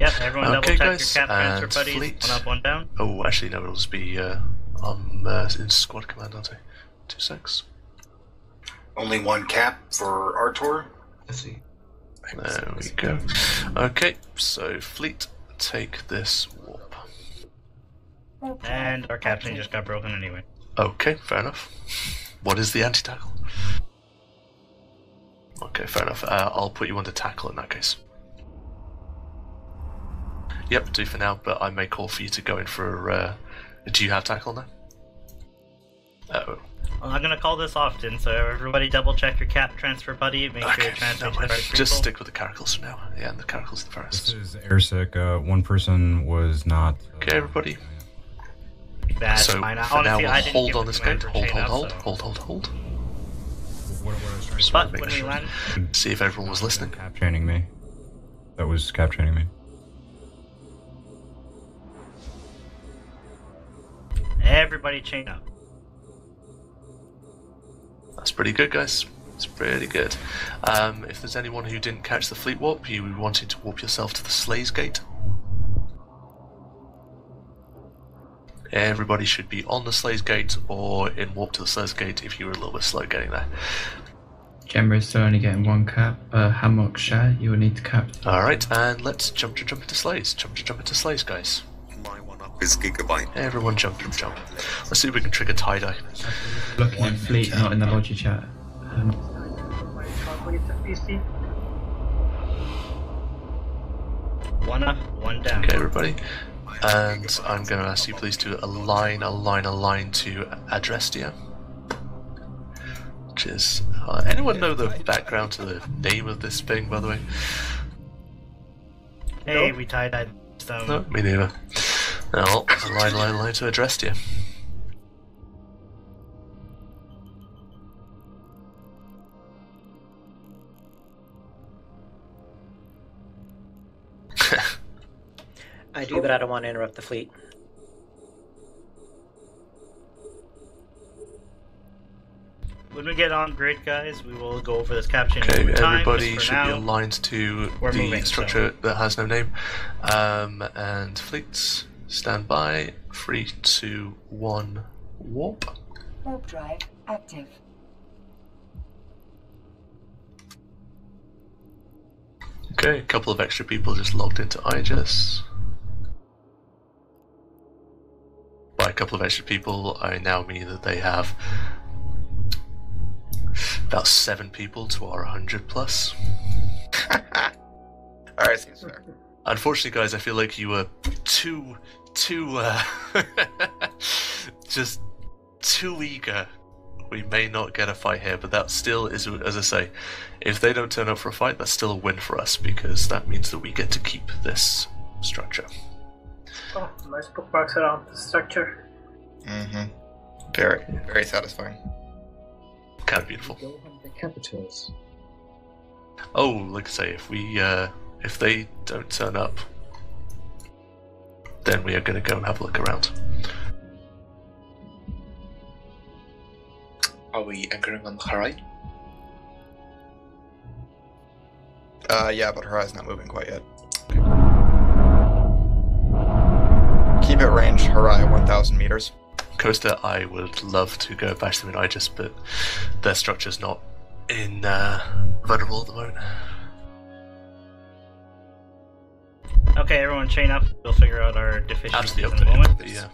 Yep, everyone Okay, double guys, check your cap transfer and buddies. fleet. One up, one down. Oh, actually, no, it'll just be uh, I'm uh, in squad command, aren't I? Two six. Only one cap for Artor. Let's see. There we go. Okay, so fleet, take this warp. And our captain just got broken anyway. Okay, fair enough. What is the anti-tackle? Okay, fair enough. Uh, I'll put you under tackle in that case. Yep, do for now, but I may call for you to go in for. Uh, do you have tackle now? Oh, I'm not gonna call this often, so everybody double check your cap transfer buddy. Make sure okay. you're transferring never to the mind. right Just people. stick with the caracals for now. Yeah, and the caracals the This is airsick. Uh, one person was not. uh, Okay, everybody. That's so fine. for now, we'll I didn't hold on this command Hold, hold, hold, so- hold, hold, hold. What, what I was trying to But make when we sure. land, See if everyone was listening. Cap chaining me. That was cap chaining me. Everybody chain up. That's pretty good, guys. It's pretty good. Um, if there's anyone who didn't catch the fleet warp, you wanting to warp yourself to the Slays Gate. Everybody should be on the Slays Gate or in warp to the Slays Gate if you were a little bit slow getting there. Gemma is still only getting one cap. Uh, Hammock Share, you will need to cap. Alright, and let's jump to jump into Slays. Jump to jump into Slays, guys. My one up is Gigabyte. Everyone jump, jump, jump. Let's see if we can trigger TiDi. Looking in fleet, not in the Logi chat. Um, One up, one down. Okay, everybody. And I'm going to ask you please to align, align, align to Adrestia. Which is. Uh, anyone know the background to the name of this thing, by the way? Hey, we tied that stone. No, me neither. No, align, align, align to address you. I do, but I don't want to interrupt the fleet. When we get on grid, guys, we will go over this caption Okay, time. everybody should now, be aligned to we're the moving, so- structure that has no name. Um, and fleets, stand by. Three, two, one, warp. Warp drive active. Okay, a couple of extra people just logged into IGES. By a couple of extra people, I now mean that they have about seven people to our 100 plus. Alright, seems fair. Unfortunately, guys, I feel like you were too, too, uh, just too eager. We may not get a fight here, but that still is, as I say, if they don't turn up for a fight, that's still a win for us because that means that we get to keep this structure. Oh, nice bookmarks around the structure. Mm-hmm. Very, very satisfying. Kind of beautiful. Go hunt the capitals. Oh, like I say, if we, uh, if they don't turn up, then we are going to go and have a look around. Are we anchoring on the Harai? Uh, yeah, but her eye's not moving quite yet. Keep it range, Harai, 1,000 meters. Costa, I would love to go bash them in Aegis, but their structure's not in uh, vulnerable at the moment. Okay, everyone chain up. We'll figure out our deficiencies Absolutely in a moment. Yeah.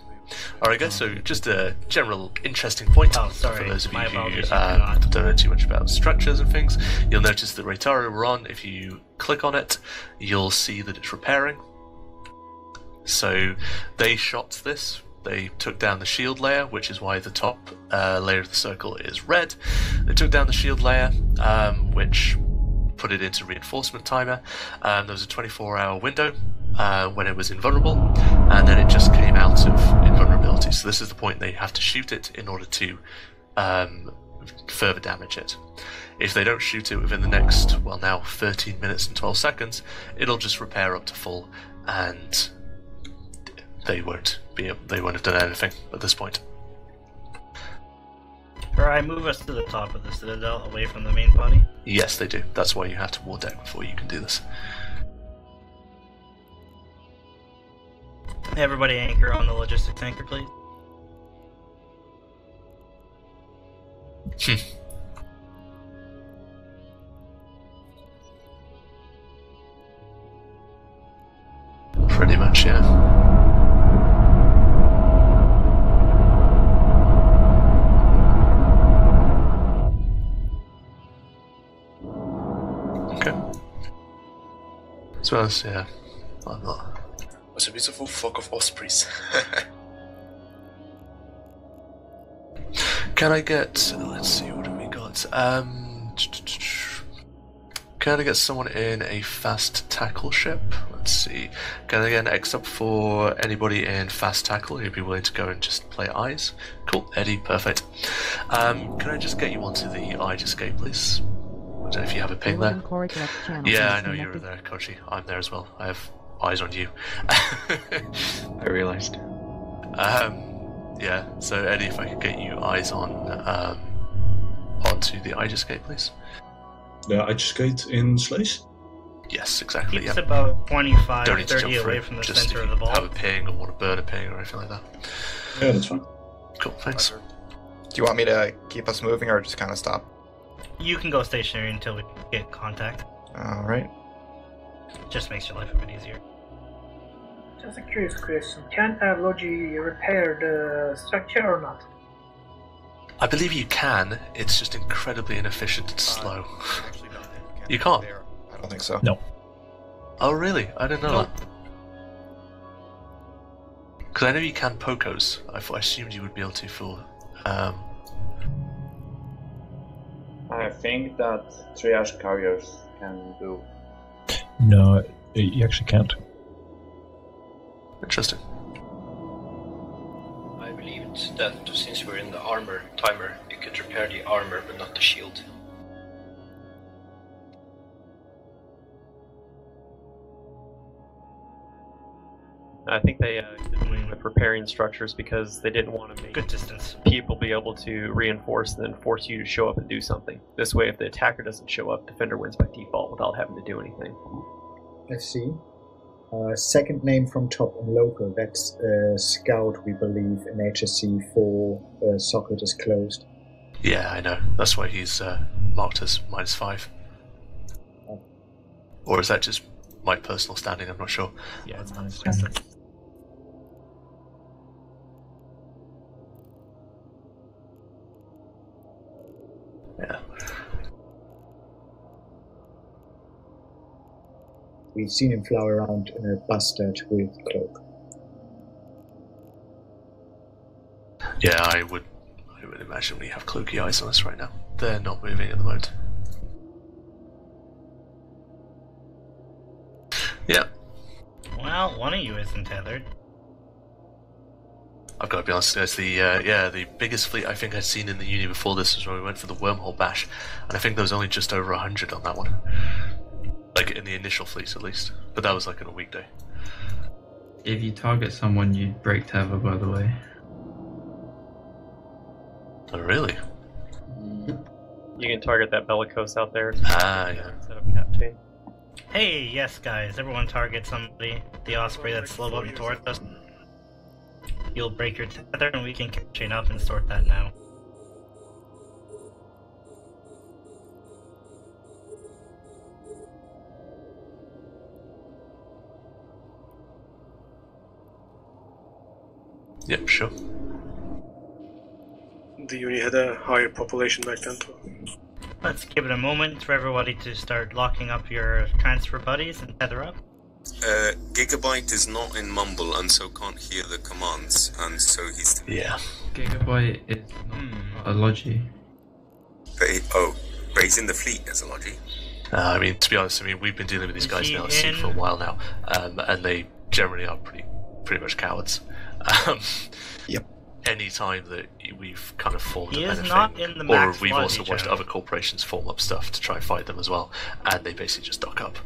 All right, guys. So just a general interesting point Oh, sorry. for those of you My who uh, do not. know too much about structures and things. You'll notice that Raitaru we're on. If you click on it, you'll see that it's repairing. So they shot this. They took down the shield layer, which is why the top uh, layer of the circle is red. They took down the shield layer, um, which put it into reinforcement timer. Um, there was a 24-hour window uh, when it was invulnerable, and then it just came out of invulnerability. So this is the point they have to shoot it in order to um, further damage it. If they don't shoot it within the next, well, now 13 minutes and 12 seconds, it'll just repair up to full, and they won't be they won't have done anything at this point. Alright, move us to the top of the citadel, away from the main body. Yes, they do. That's why you have to war deck before you can do this. Everybody anchor on the logistics anchor, please. Hmm. Pretty much, yeah. As well as, yeah, I'm not. Was a beautiful flock of ospreys. Can I get? Let's see, what have we got? Um, can I get someone in a fast tackle ship? Let's see. Can I get an X up for anybody in fast tackle who'd be willing to go and just play eyes? Cool, Eddie, perfect. Um, can I just get you onto the eye escape, please? I don't know if you have a ping there. Yeah, I know you were there, Kochi. I'm there as well. I have eyes on you. I realized. Um, yeah. So Eddie, if I could get you eyes on um, onto the eye escape, please. The Gate in Slace? Yes, exactly. It's yeah. about 25, Don't need to 30 jump away through, from the just center if of the you Have ball. a ping or want to burn a ping or anything like that. Yeah, that's fine. Cool, thanks. Do you want me to keep us moving or just kind of stop? You can go stationary until we get contact. All right. Just makes your life a bit easier. Just a curious question. Can a Logi repair the structure or not? I believe you can. It's just incredibly inefficient and slow. You can't. I don't think so. No. Oh, really? I didn't know that. Because I know you can Pocos. I, thought, I assumed you would be able to for. Um, I think that triage carriers can do. No, you actually can't. interesting. I believed that since we're in the armor timer, you could repair the armor but not the shield. I think they uh, did away with repairing structures because they didn't want to make Good distance. people be able to reinforce and then force you to show up and do something. This way, if the attacker doesn't show up, defender wins by default without having to do anything. I see. Uh, second name from top and local. That's uh, Scout, we believe, in HSC 4. Uh, socket is closed. Yeah, I know. That's why he's uh, marked as minus five. Or is that just my personal standing? I'm not sure. Yeah, it's not. Yeah. We've seen him fly around in a bastard with cloak. Yeah, I would. I would imagine we have cloaky eyes on us right now. They're not moving at the moment. Yeah, Well, one of you isn't tethered. I've got to be honest. Guys, the uh, yeah, the biggest fleet I think I'd seen in the uni before this was when we went for the wormhole bash, and I think there was only just over hundred on that one. Like in the initial fleet, at least. But that was like on a weekday. If you target someone, you break tether, by the way. Oh, really? You can target that bellicose out there. Ah, yeah. Instead of cap chain. Hey, yes, guys. Everyone target somebody. The osprey that's slow boating towards us. You'll break your tether, and we can chain up and sort that now. Yep, sure. The uni had a higher population back then too. Let's give it a moment for everybody to start locking up your transfer buddies and tether up. Uh, Gigabyte is not in Mumble and so can't hear the commands, and so he's. Yeah. Gigabyte is not a logi. But he, oh, but he's in the fleet as a logi. Uh, I mean, to be honest, I mean we've been dealing with these Is guys now in? for a while now, um, and they generally are pretty, pretty much cowards. Um, yep. Any time that we've kind of formed He up is anything, not in the or Max we've also watched other corporations form up stuff to try and fight them as well, and they basically just dock up,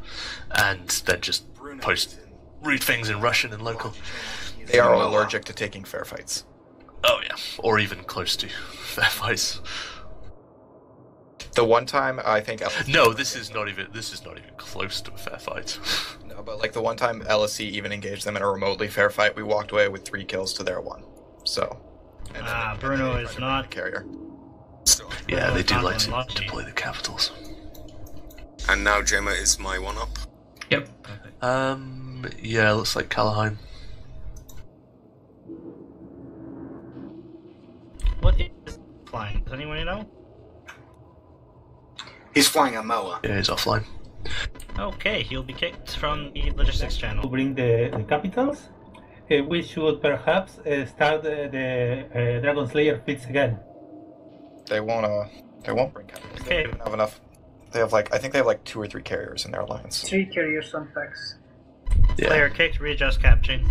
and then just post rude things in Russian and local. They are allergic to taking fair fights. Oh yeah, or even close to fair fights. The one time I think No, this is not even. This is not even close to a fair fight. No. No, but like the one time LSC even engaged them in a remotely fair fight, we walked away with three kills to their one. So. and then Ah, they- Bruno is not. bring the carrier. Yeah, they do like on to Logi. deploy the capitals. And now Gemma is my one up. Yep. Um, yeah, looks like Callahan. What is flying? Does anyone know? He's flying a Moa. Yeah, he's offline. Okay, he'll be kicked from the logistics channel. to channel. bring the, the capitals, uh, we should perhaps uh, start uh, the uh, Dragon Slayer fleets again. They won't. Uh, they won't bring capitals. They don't even have enough. They have like I think they have like two or three carriers in their alliance. Three carriers on packs. Player kicked, readjust cap chain.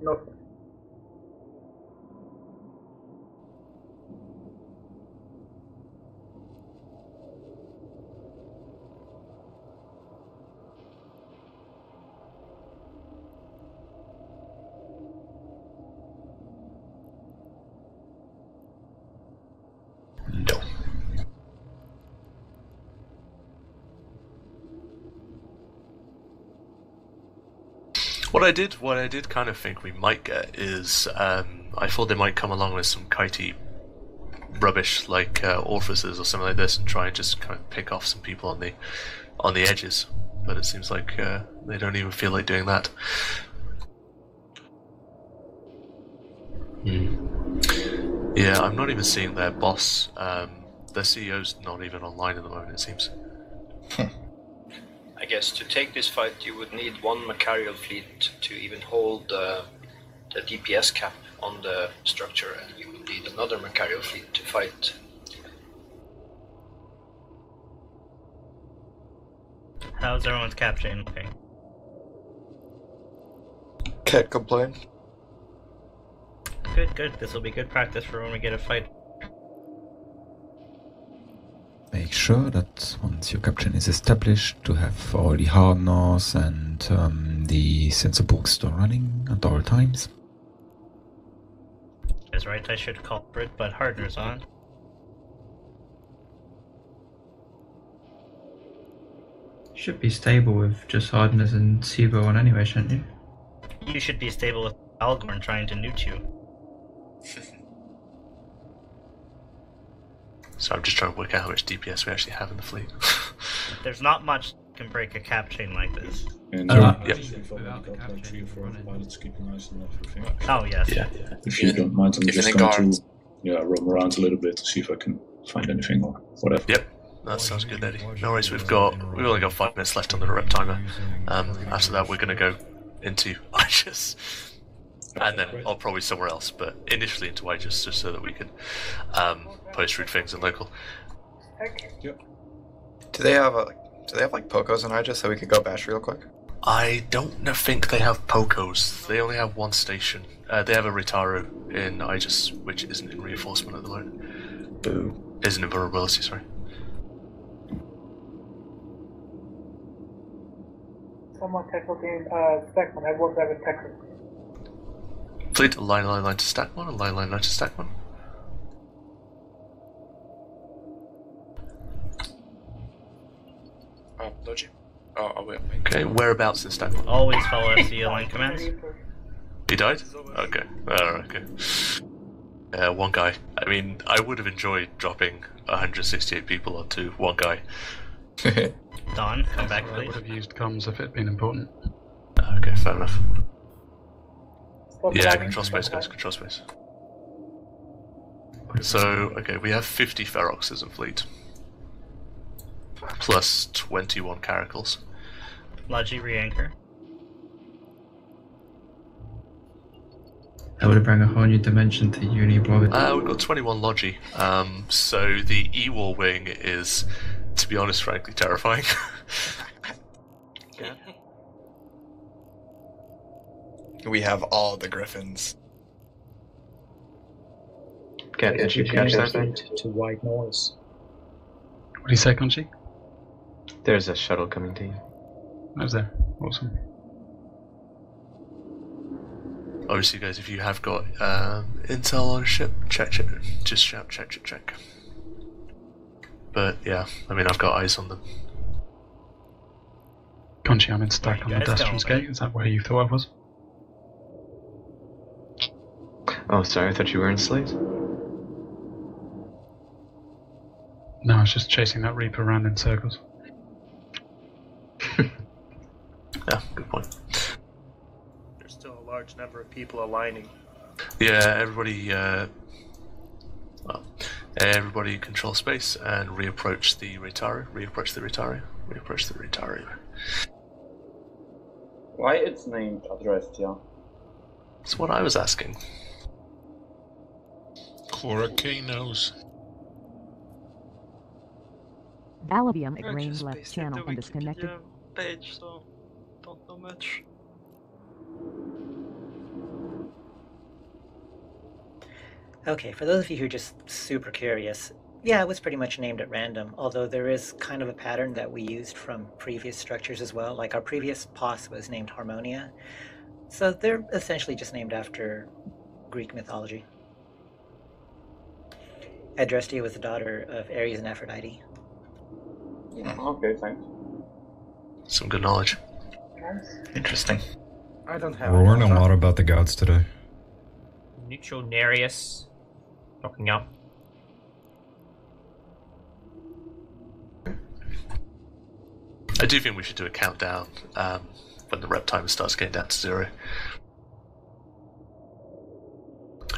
Nope. No. What I did, what I did kind of think we might get is, um, I thought they might come along with some kitey rubbish like uh, orifices or something like this, and try and just kind of pick off some people on the on the edges. But it seems like uh, they don't even feel like doing that. Yeah, I'm not even seeing their boss. Um, their CEO's not even online at the moment. It seems. I guess to take this fight, you would need one Machariel fleet to even hold uh, the DPS cap on the structure, and you would need another Machariel fleet to fight. How's everyone's cap chain looking? Can't complain. Good, good. This will be good practice for when we get a fight. Make sure that once your captain is established, to have all the harness and um, the sensor books still running at all times. Is right, I should culprit, but hardener's on. Should be stable with just hardeners and Sebo on anyway, shouldn't you? You should be stable with Algorn trying to neut you. So I'm just trying to work out how much DPS we actually have in the fleet. There's not much that can break a cap chain like this. And Uh, uh, yep. if I've only got like three or four pilots keeping eyes on everything. Oh, yes. Yeah. If you don't mind, I'm If just going guards. to yeah roam around a little bit to see if I can find anything or whatever. Yep, that sounds good, Eddie. No worries. We've got we've only got five minutes left on the rep timer. Um, after that, we're gonna go into Aegis, and then I'll probably somewhere else, but initially into Aegis just so that we can um, post route things in local. Do they have a? Do they have like Pocos in Aegis so we could go bash real quick? I don't think they have Pocos. They only have one station. Uh, they have a Raitaru in Aegis, which isn't in reinforcement at the moment. Boo. Isn't in vulnerability, sorry. Someone tackled in uh, Stacmon. I won't have a tackle. a line, line, line to Stacmon, a line, line, line to Stacmon. Oh, Logi. Oh, oh wait, wait. Okay, whereabouts in Stacmon? Always follow FCE line commands. He died? Okay. Alright, okay. Uh, one guy. I mean, I would have enjoyed dropping 168 people onto one guy. Don, come back, I would have used comms if it had been important. Okay, fair enough. Stop Yeah, control space, guys, control space. So, okay, we have 50 Feroxes in fleet. Plus 21 Caracals. Logi re-anchor. That would have bring a whole new dimension to Uni Boy. Uh, we've got 21 Logi. Um, so the E-War wing is, to be honest, frankly, terrifying. We have all the griffins. Can Did you you catch change that? fleet to white noise? What do you say, Conchi? There's a shuttle coming to you. I was there. Awesome. Obviously, guys, if you have got um, intel on a ship, check, check, just shout, check, check, check. But yeah, I mean, I've got eyes on them. Conchi, I'm in stack on the guys Dastryns? Gate. Is that where you thought I was? Oh, sorry, I thought you were in Slate. No, I was just chasing that Reaper around in circles. Yeah, good point. There's still a large number of people aligning. Yeah, everybody. Uh, well, everybody control space and reapproach the Raitaru. Reapproach the Raitaru. Reapproach the Raitaru. Why it's named Adrestia? That's what I was asking. Chlorocanos. Valavium I Igraine just left channel the and disconnected. Page, so don't know much. Okay, for those of you who are just super curious, yeah, it was pretty much named at random, although there is kind of a pattern that we used from previous structures as well. Like our previous POS was named Harmonia. So they're essentially just named after Greek mythology. Adrestia was the daughter of Ares and Aphrodite. Yeah. Okay, thanks. Some good knowledge. Interesting. I don't have. We're learning a lot about the gods today. Neutral Nereus. Locking up. I do think we should do a countdown um, when the rep timer starts getting down to zero.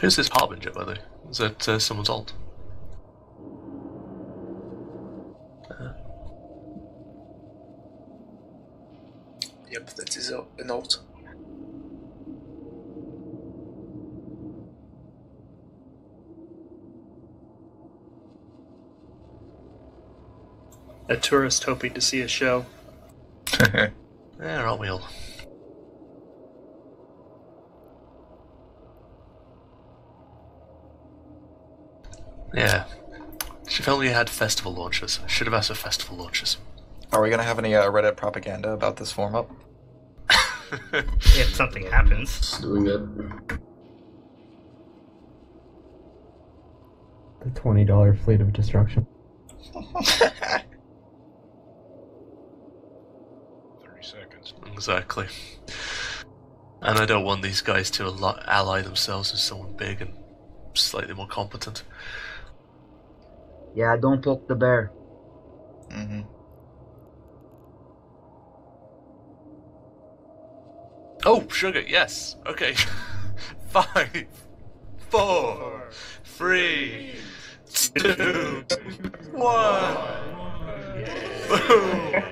Who's this Harbinger, by the way? Is that uh, someone's alt? Uh-huh. Yep, that is a, a note. A tourist hoping to see a show. We all? Yeah. If only had festival launches. I should have asked for festival launches. Are we gonna have any uh, Reddit propaganda about this form up? If something happens. Doing that. The twenty dollar fleet of destruction. Exactly. And I don't want these guys to ally ally themselves with someone big and slightly more competent. Yeah, don't poke the bear. Mm-hmm. Oh, sugar, yes. Okay. Five, four, three, two, one.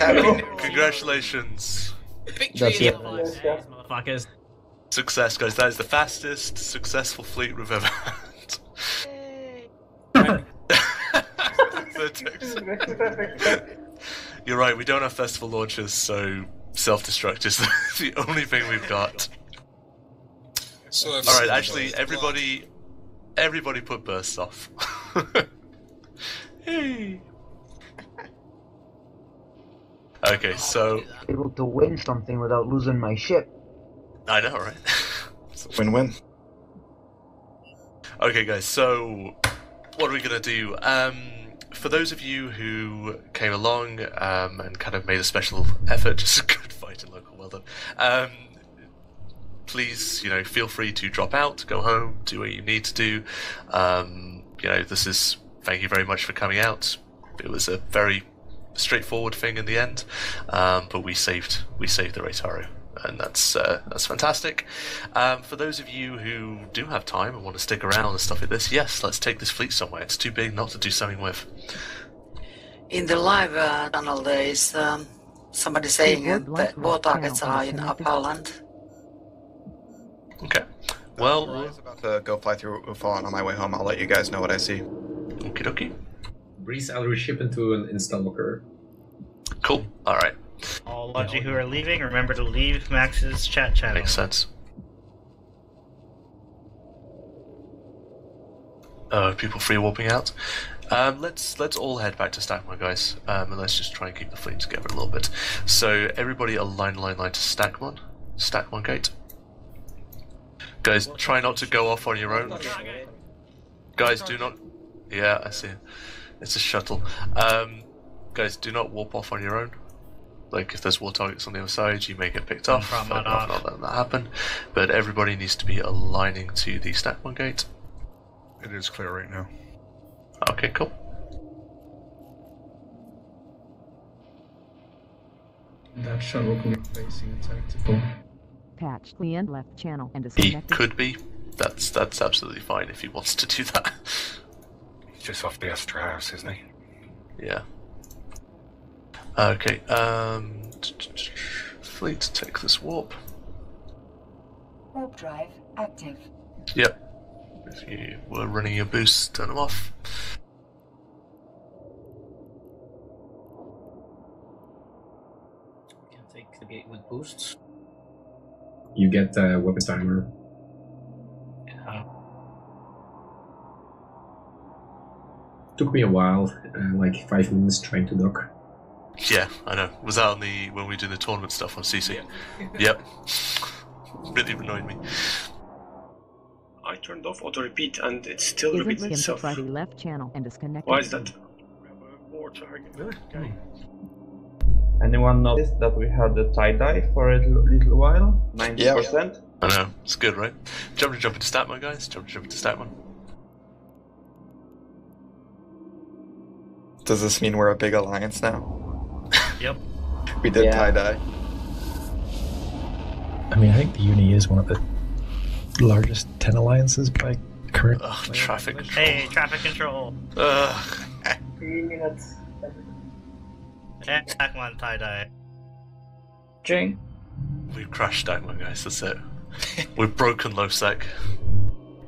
Boom. Congratulations. That's it. Motherfuckers. Success, guys. That is the fastest successful fleet we've ever had. Vertex. You're right, we don't have festival launches, so self destruct is the only thing we've got. So Alright, actually, both. everybody. Everybody put bursts off. hey. Okay, so. Able to win something without losing my ship. I know, right? Win win. Okay, guys, so what are we gonna do? Um, for those of you who came along um, and kind of made a special effort, just a good fight in local, well done. Um, please, you know, feel free to drop out, go home, do what you need to do. Um, you know, this is thank you very much for coming out. It was a very straightforward thing in the end, um, but we saved we saved the Raitaru, and that's uh, that's fantastic. Um, for those of you who do have time and want to stick around and stuff like this, yes, let's take this fleet somewhere. It's too big not to do something with. In the live uh, channel, there is um, somebody saying Keyboard that light war targets are in disconnected. Upperland. Okay. Well, I was about to go fly through Ufon on my way home. I'll let you guys know what I see. Okie dokie. Breeze out ship into an install locker. Cool. All right. All you who are leaving, remember to leave Max's chat channel. Makes sense. Uh, people free warping out. Um, let's let's all head back to Stacmon, guys, um, and let's just try and keep the fleet together a little bit. So everybody, align, line, line to Stacmon, Stacmon gate. Guys, try not to go off on your own. Guys, do not. Yeah, I see. It's a shuttle. Um, guys, do not warp off on your own. Like if there's war targets on the other side, you may get picked off. From I'd that rather off. not let that happen. But everybody needs to be aligning to the Stacmon gate. It is clear right now. Okay, cool. That shuttle can be facing tactical. Patched the left channel and He could be. That's that's absolutely fine if he wants to do that. He's just off the Strauss, isn't he? Yeah. Okay. Um. Fleet, take this warp. Warp drive active. Yep. If you were running your boosts, turn them off. Can take the gate with boosts. You get uh, weapon timer. Yeah. Took me a while, uh, like five minutes trying to dock. Yeah, I know. Was that on the when we do the tournament stuff on CC? Yep. really annoyed me. I turned off auto repeat and it still Isn't repeats Liam itself. by the left channel and disconnected. Why is that? War. Okay. Hmm. Anyone noticed that we had the TiDi for a little, little while? 90%? I know. It's good, right? Jump to jump into Stacmon, guys. Jump to jump into Stacmon. Does this mean we're a big alliance now? Yep. We did Yeah. TiDi. I mean, I think the Uni is one of the largest 10 alliances by current. Ugh, traffic control. Hey, traffic control. Ugh. Three minutes. And back TiDi. Jane. We've crashed Stacmon, guys. That's it. We've broken low sec.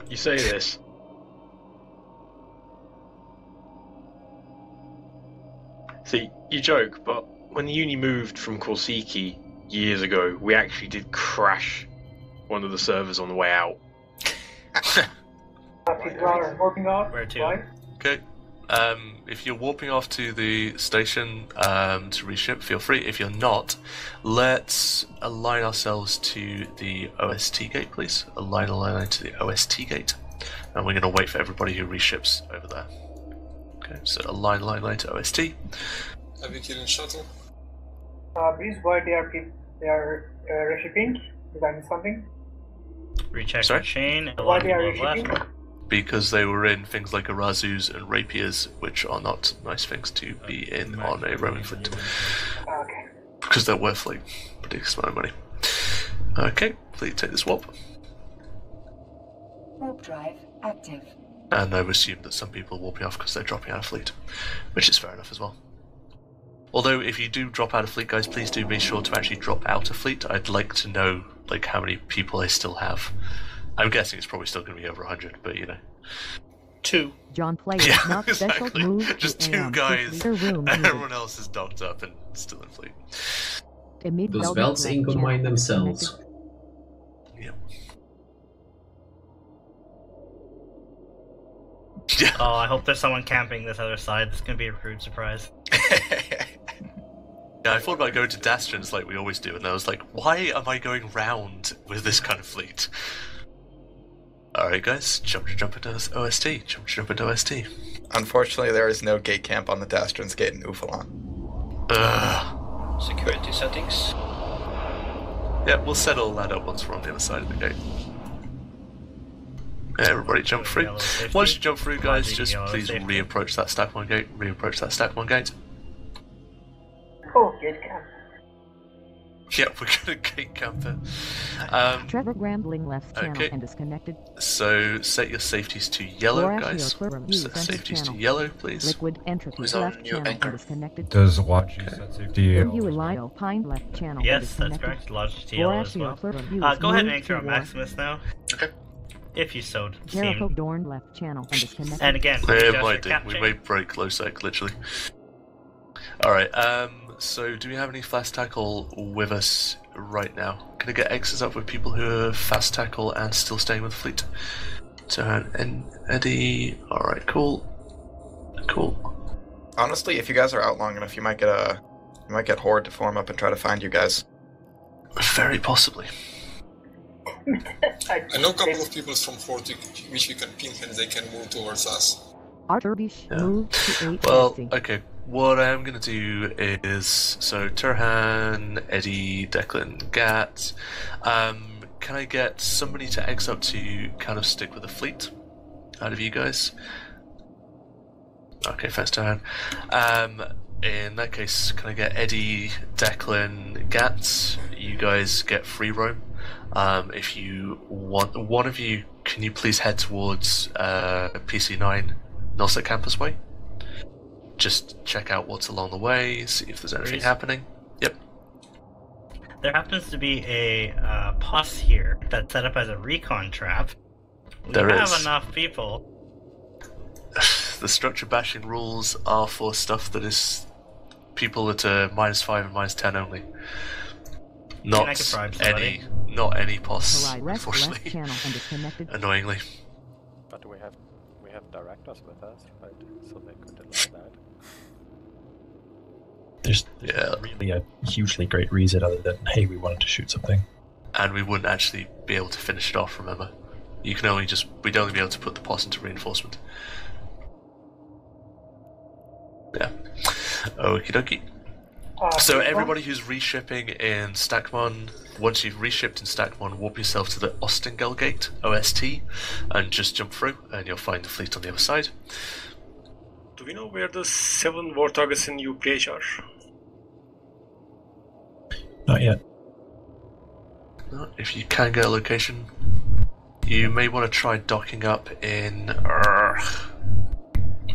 You say this. See, you joke, but when the uni moved from Korsiki years ago, we actually did crash one of the servers on the way out. People are warping out. Where to? Why? Okay. Um, if you're warping off to the station um, to reship, feel free. If you're not, let's align ourselves to the OST gate, please. Align, align, align to the OST gate. And we're going to wait for everybody who reships over there. Okay, so align, align, align to OST. Have you killed shuttle? Uh, Breeze, why they are peop- they are uh, reshipping? Did I miss something? Recheck Sorry? the chain. A Why lot of they are people reshipping? Because they were in things like Arazus and Rapiers, which are not nice things to be in on a Roman fleet. Okay. Because they're worth like ridiculous amount of money. Okay, please take this warp. Warp drive active. And I've assumed that some people are warping off because they're dropping out of fleet, which is fair enough as well. Although, if you do drop out of fleet, guys, please do be sure to actually drop out of fleet. I'd like to know like how many people I still have. I'm guessing it's probably still going to be over 100, but you know. Two. John Player, Yeah, not special exactly. move Just two AM. guys. Leader room needed. Everyone else is docked up and still in fleet. Emit Those belts ain't gonna mind and themselves. Oh, I hope there's someone camping this other side. It's gonna be a rude surprise. Yeah, I thought about going to Dastions like we always do, and I was like, why am I going round with this kind of fleet? Alright, guys, jump to jump into OST. Jump to jump into OST. Unfortunately, there is no gate camp on the Dastryns Gate in Ufalon. Ugh. Security settings. Yeah, we'll set all that up once we're on the other side of the gate. Everybody jump through. Yellow safety. Once you jump through, guys, just please safety. re-approach that Stacmon gate. Re-approach that Stacmon gate. Oh, good camp. Yep, we're gonna gate camp there. Um, Trevor Grambling left channel Okay. and disconnected. so set your safeties to yellow, Horatio guys. Plural, Set use safeties to yellow, please. Liquid entropy Who's left new channel anchor? and disconnected. Does Logi set safety? You Lyle Pine left channel Yes, that's correct. Logic to yellow as well. Uh, go ahead and move anchor on. Maximus now. Okay. If you so Jericho. Dorn left channel and disconnected. And again, Yeah, adjust it might do. We may break low sec, literally. Alright, um, so do we have any fast tackle with us right now? Can I get X's up with people who are fast tackle and still staying with fleet? So, and Eddie. Alright, cool. Cool. Honestly, if you guys are out long enough, you might get a, you might get Horde to form up and try to find you guys. Very possibly. I know a couple of people from Fort which we can ping and they can move towards us. Arthur Bish Yeah. moved to 8 Well, okay. what I'm gonna do is so Turhan, Eddie, Declan, Gat. Um, can I get somebody to X up to kind of stick with the fleet? Out of you guys. Okay, thanks, Turhan. Um, in that case, can I get Eddie, Declan, Gats? You guys get free roam. Um, if you want, one of you, can you please head towards uh, PC9 Nulset Campus Way? Just check out what's along the way, see if there's anything happening. Yep. There happens to be a uh, pus here that's set up as a recon trap. We There have is. enough people. The structure bashing rules are for stuff that is people that are minus five and minus ten only. Not I could bribe any, not any pos, Horizon unfortunately. channel and is connected. Annoyingly. But we have we have directors with us, right? So they could allow that. There's, there's really a hugely great reason other than hey, we wanted to shoot something. and we wouldn't actually be able to finish it off. Remember, you can only just we'd only be able to put the pos into reinforcement. Yeah. Okie dokie. Uh, So everybody who's reshipping in Stacmon, once you've reshipped in Stacmon, warp yourself to the Ostingele Gate (OST) and just jump through, and you'll find the fleet on the other side. Do we know where the seven war targets in UPH are? Not yet. If you can get a location, you may want to try docking up in. Uh,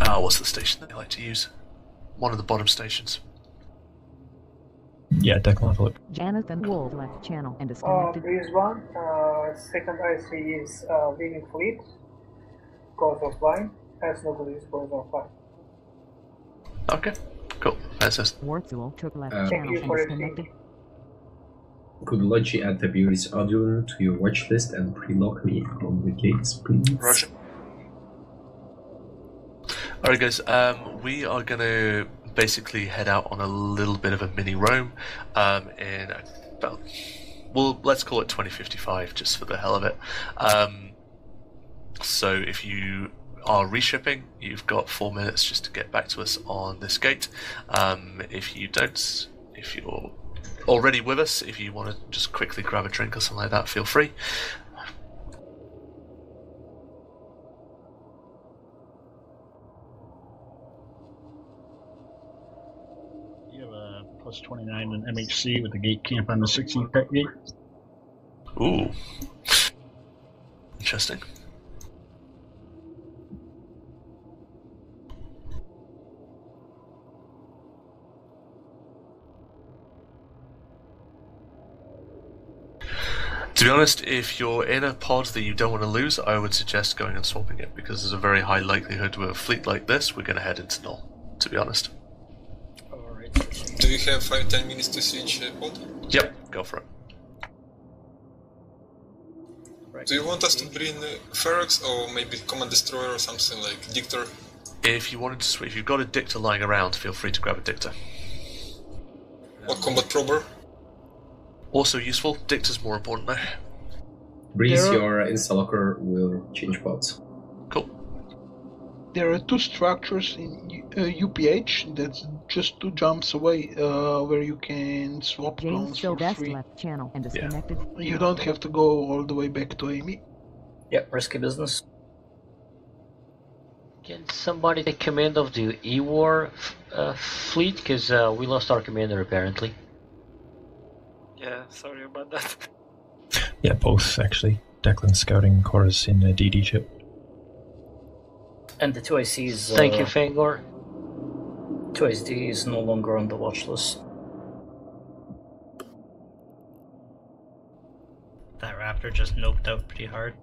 ah, what's the station that they like to use? One of the bottom stations. Yeah, Declan, have a look. Jonathan Wolf left channel and is Uh, connected. Breeze 1, uh, second IC is uh, leaving fleet, goes offline, has no good use, goes offline. Okay, cool. That's just Warthul took left Uh, channel you and for is. Could Logi add Taburis Adun to your watch list and pre-lock me on the gates, please? Roger. Alright, guys, um, we are gonna basically head out on a little bit of a mini roam um, in about, well, let's call it 2055 just for the hell of it. Um, so if you are reshipping, you've got four minutes just to get back to us on this gate. Um, if you don't, if you're already with us, if you want to just quickly grab a drink or something like that, feel free. You have a plus 29 in MHC with the gate camp on the 16 pet gate. Ooh. Interesting. To be honest, if you're in a pod that you don't want to lose, I would suggest going and swapping it because there's a very high likelihood with a fleet like this, we're going to head into null. To be honest. Do we have 5 10 minutes to switch uh, pod? Yep, go for it. Do you want us to bring uh, Ferox or maybe Command Destroyer or something like Dictor? If you wanted to switch, if you've got a dictor lying around, feel free to grab a dictor. Or Combat Prober? Also useful, dictor's more important though. Breeze, There are- your installer will change pods. Cool. There are two structures in uh, UPH that's just two jumps away uh, where you can swap James clones for Sylvester free. left channel and is connected. You don't have to go all the way back to Amy. Yep, risky business. Can somebody take command of the E-War f- uh, fleet? Because uh, we lost our commander apparently. Yeah, sorry about that. Yeah, both actually. Declan scouting Cora's in a DD ship. And the 2IC Thank you, uh, Fangor. 2SD is no longer on the watch list. That raptor just noped out pretty hard.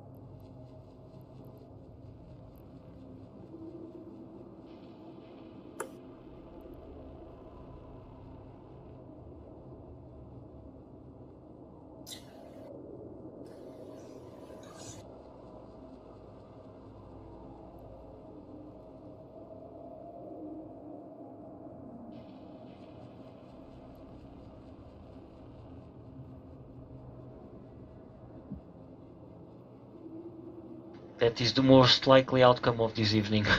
That is the most likely outcome of this evening.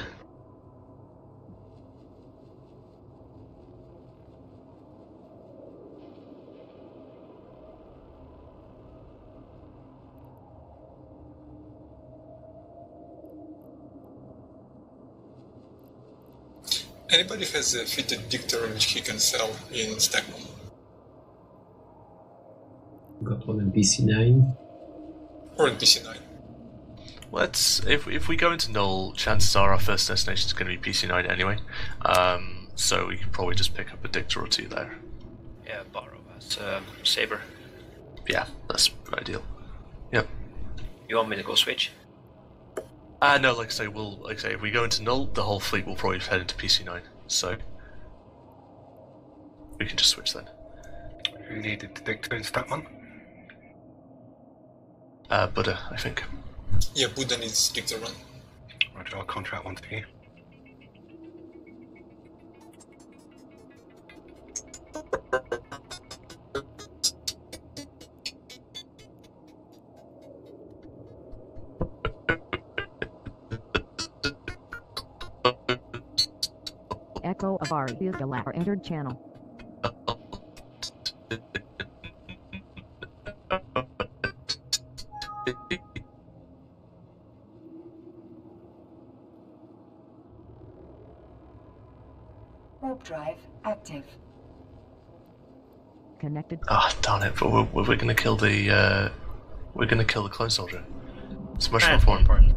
Anybody has a fitted dictor which he can sell in Stockholm? Got one in BC9. Or in BC9. Let's if if we go into null, chances are our first destination is going to be PC9 anyway. Um, so we can probably just pick up a dictator or two there. Yeah, borrow as um, Sabre. Yeah, that's ideal. Yep. You want me to go switch? Ah, no, like I say, we'll like I say, if we go into null, the whole fleet will probably head into PC9. So we can just switch then. Who needed the dictator in Stacmon? Uh, Buddha, I think. Yeah, Buddha needs dictator run. Roger, I'll contract one to you. Echo of our Galar entered channel. Connected. Ah, darn it! But we're, we're going to kill the uh, we're going to kill the clone soldier. It's much more That's more important.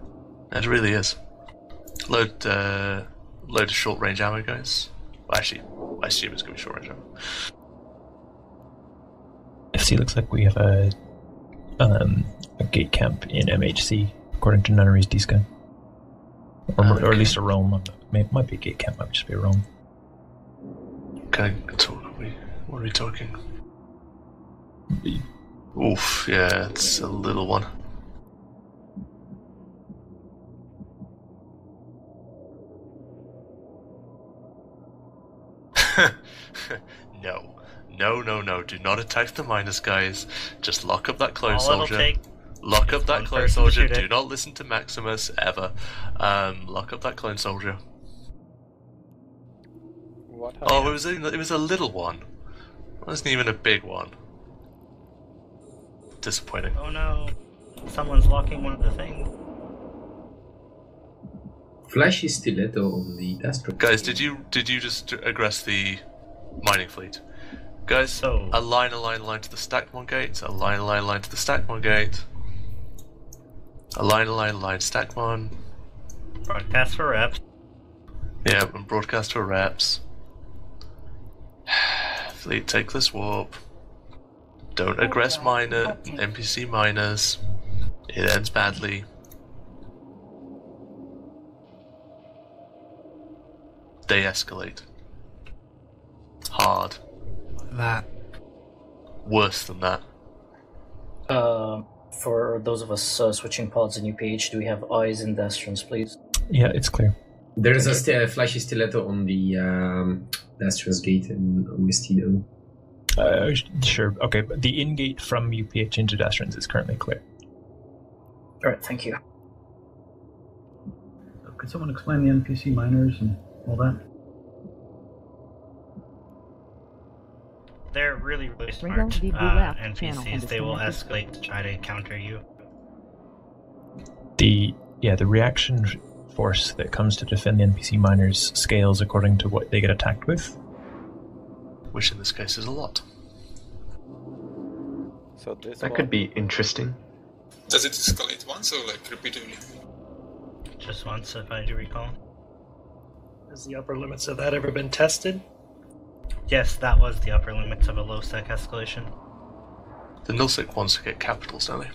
It really is. Load uh, load of short range ammo, guys. Well, actually, I assume it's going to be short range ammo. FC looks like we have a um, a gate camp in MHC, according to Nunnery's D-Scan. Or, or at least a roam. I'm might be a gate camp, might just be a roam. Okay, so what are we, what are we talking? Oof, yeah, it's a little one. no. No, no, no. Do not attack the miners, guys. Just lock up that clone All it'll soldier. take Lock up that clone soldier. Do not listen to Maximus ever. Um, lock up that clone soldier. What Oh, it was a, it was a little one. It wasn't even a big one. Disappointing. Oh no. Someone's locking one of the things. Flashy stiletto on the Dastro. Guys, did you did you just aggress the mining fleet? Guys, a line, a line, a line to the Stacmon gate. A line, a line, a line to the Stacmon gate. A line, a line, a line, Stacmon. Broadcast for reps. Yeah, and broadcast for reps. Fleet, take this warp. Don't aggress miner NPC miners. It ends badly. They escalate. Hard. That. Worse than that. Uh, for those of us uh, switching pods in UPH, do we have eyes in Dastryns, please? Yeah, it's clear. There's a st- flashy stiletto on the um, Dastryns gate in Westino. Uh, sure. Okay, but the in-gate from UPH into Dastryns is currently clear. Alright, thank you. Could someone explain the NPC miners and all that? They're really, really Ringo, smart uh, NPCs. They will escalate to try to counter you. The yeah, the reaction force that comes to defend the NPC miners scales according to what they get attacked with. Which in this case is a lot. So this That one, could be interesting. Does it escalate once or like repeatedly? Just once, if I do recall. Has the upper limits of that ever been tested? Yes, that was the upper limits of a low sec escalation. The Nullsec wants to get capitals, don't they?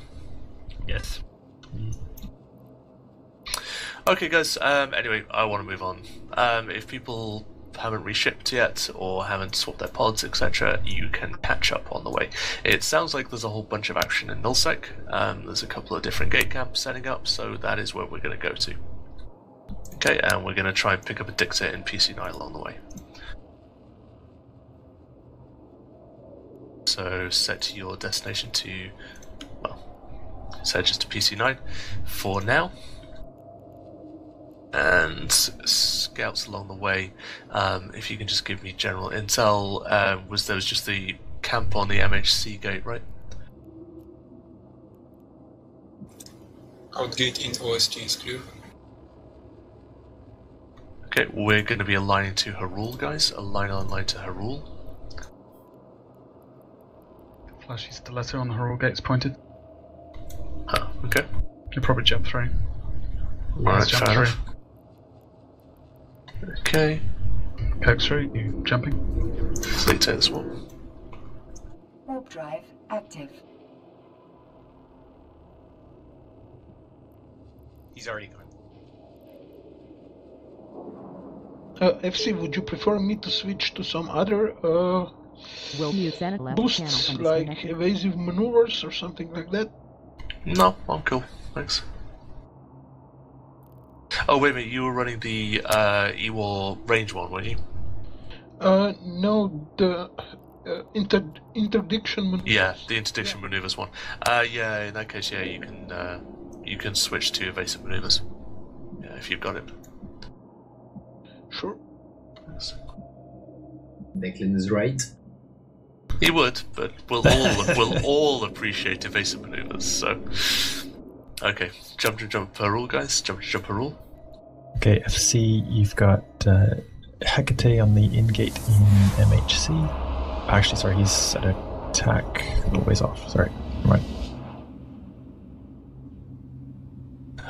Yes. Okay, guys. Um, anyway, I want to move on. Um, if people haven't reshipped yet or haven't swapped their pods, etc., you can catch up on the way. It sounds like there's a whole bunch of action in Nullsec. Um, there's a couple of different gate camps setting up, so that is where we're going to go to. Okay, and we're going to try and pick up a dictator in PC9 along the way. So set your destination to, well, set just to PC9 for now and scouts along the way. Um, if you can just give me general intel, um, was there was just the camp on the MHC gate, right? Outgate in OST is clear. Okay, we're going to be aligning to Harroule, guys. Align on line to Harroule. Flashy stiletto on the Horror gates pointed. Huh, okay. You'll probably jump through. Alright, jump fair through. enough. Okay. Poke through, you jumping? Fleet take this one. Warp drive active. He's already gone. Uh, FC, would you prefer me to switch to some other uh, Will mute Senate level channel boosts, like evasive maneuvers or something like that? No, I'm cool. Thanks. Oh, wait a minute. You were running the uh, E-Wall range one, weren't you? Uh, no, the uh, inter interdiction maneuvers. Yeah, the interdiction maneuvers one. Uh, yeah, in that case, yeah, you can uh, you can switch to evasive maneuvers. Yeah, if you've got it. Sure. Declan is right. He would, but we'll all we'll all appreciate evasive maneuvers. So, okay, jump to jump per rule, guys. Jump to jump per rule. Okay, FC, you've got uh, Hecate on the in gate in MHC. Actually, sorry, he's at attack a little ways off. Sorry. Never mind.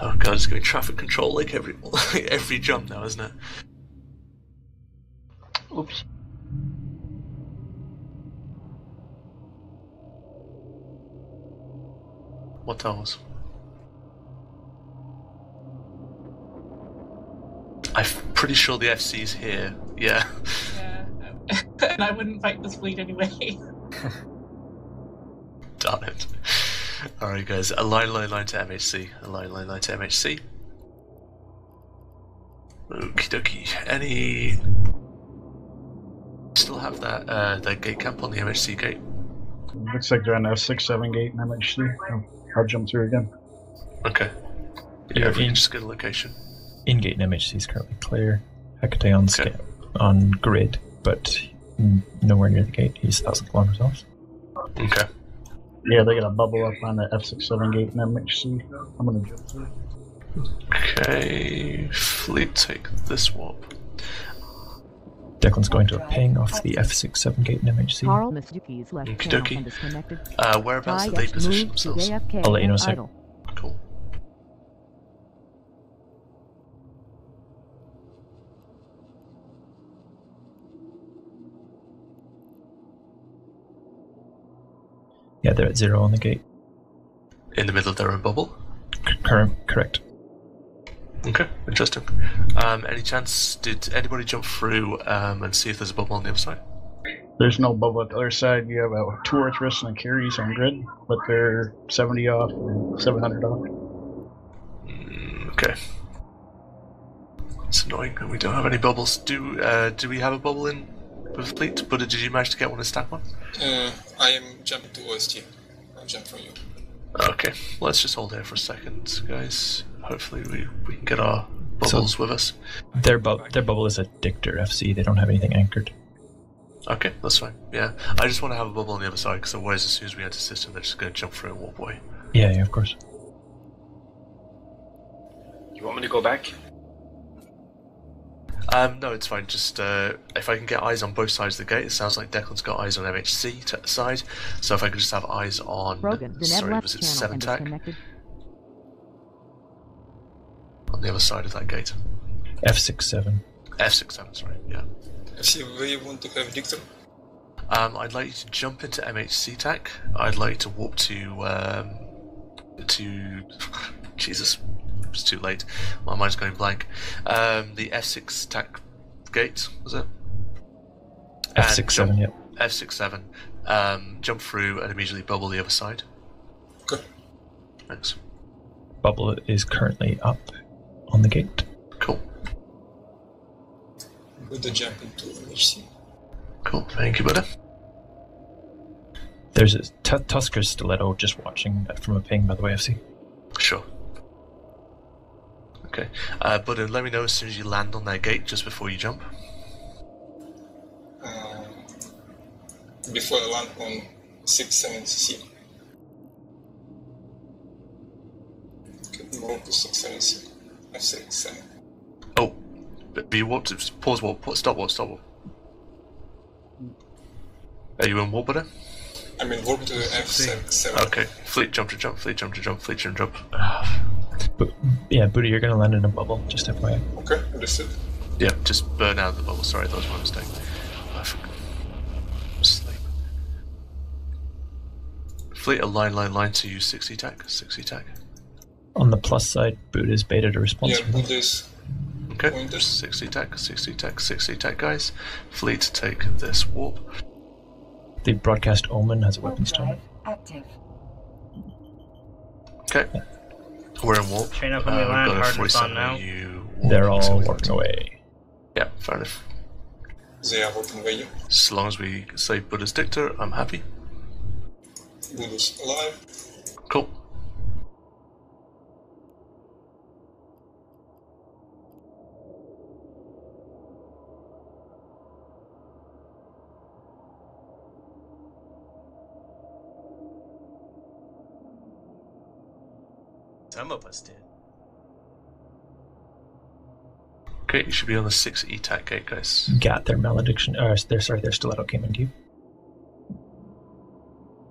Oh god, it's gonna be traffic control like every every jump now, isn't it? Oops. What towers? I'm pretty sure the FC's here. Yeah. Yeah. and I wouldn't fight this fleet anyway. Darn it. Alright, guys. Align line line line to MHC. Align line line line to MHC. Okie dokie. Any. Still have that uh, that gate camp on the MHC gate? Looks like they're on a 6 7 gate and MHC. I'll, I'll jump through again. Okay. Yeah, if we can just get a location. In gate and MHC is currently clear. Hecate on sca- on grid, but mm, nowhere near the gate. He's thousand kilometers off. Okay. Yeah, they got a bubble up on the F6, 7 gate and MHC. I'm gonna jump through. Okay. Fleet take this warp. Declan's going to a ping off the F67 gate in MHC. Carl Mitsuki's left Okie dokie. and disconnected. Uh, whereabouts did they X position themselves? I'll let you know in a and sec. Cool. Yeah, they're at zero on the gate. In the middle of their own bubble? Current, correct. Okay, interesting. Um, any chance, did anybody jump through um, and see if there's a bubble on the other side? There's no bubble at the other side. You have a two Orthrus and a Keres on grid, but they're 70 off and 700 off. Mm, okay. It's annoying that we don't have any bubbles. Do uh, do we have a bubble in with fleet? But did you manage to get one in Stacmon? Uh, I am jumping to OST. I'll jump from you. Okay, let's just hold here for a second, guys. Hopefully we, we can get our bubbles with us. Their, bu- their bubble is a Dictor FC. They don't have anything anchored. Okay, that's fine. Yeah, I just want to have a bubble on the other side because otherwise, as soon as we enter system, they're just going to jump through and warp away. Yeah, yeah, of course. You want me to go back? Um, no, it's fine. Just uh, if I can get eyes on both sides of the gate, it sounds like Declan's got eyes on MHC to the side. So if I could just have eyes on, Rogan, the sorry, left was it seven and on the other side of that gate? F67. F67, sorry. Yeah. See where you want to have Victor? Um, I'd like you to jump into MHC tack. I'd like you to warp to um, to Jesus. It's too late. My mind's going blank. Um, the F6 tack gate was it? And F67, jump- yep. F67. Um, jump through and immediately bubble the other side. Good. Thanks. Bubble is currently up on the gate. Cool. With the jump into MHC. Cool. Thank you, brother. There's a t- Tusker Stiletto just watching from a ping, by the way, FC. Sure. Okay. Uh, but uh, let me know as soon as you land on that gate, just before you jump. Uh, before I land on 67C. Okay, move to 67C. F67. Oh, But be warped. Pause warp. pause- Stop warp. Stop warp. Are you in warp button? I mean, warp to F7. Okay. Fleet jump to jump. Fleet jump to jump. Fleet jump to jump. Yeah, Buddha, you're gonna land in a bubble. Just FYI. Okay, understood. Yeah, just burn out of the bubble. Sorry, that was my mistake. I forgot. Sleep. Fleet a line, line, line to use 60 tack. 60 tack. On the plus side, Buddha's beta to response. Yeah, put this. Okay. 60 tack, 60 tack, 60 tack, guys. Fleet take this warp. The broadcast Omen has a weapons Drive time. active. Okay. We're in warp. Train up when we Uh, land, we've got a hardness on 47 now. You They're warp, all so we- working away. Yeah, fair enough. They are warping away. As long as we say Buddha's dictator, I'm happy. Buddha's alive. Cool. Some of us did. Okay, you should be on the 6 E tack gate, guys. Got their malediction. Or they're sorry, their stiletto came into you.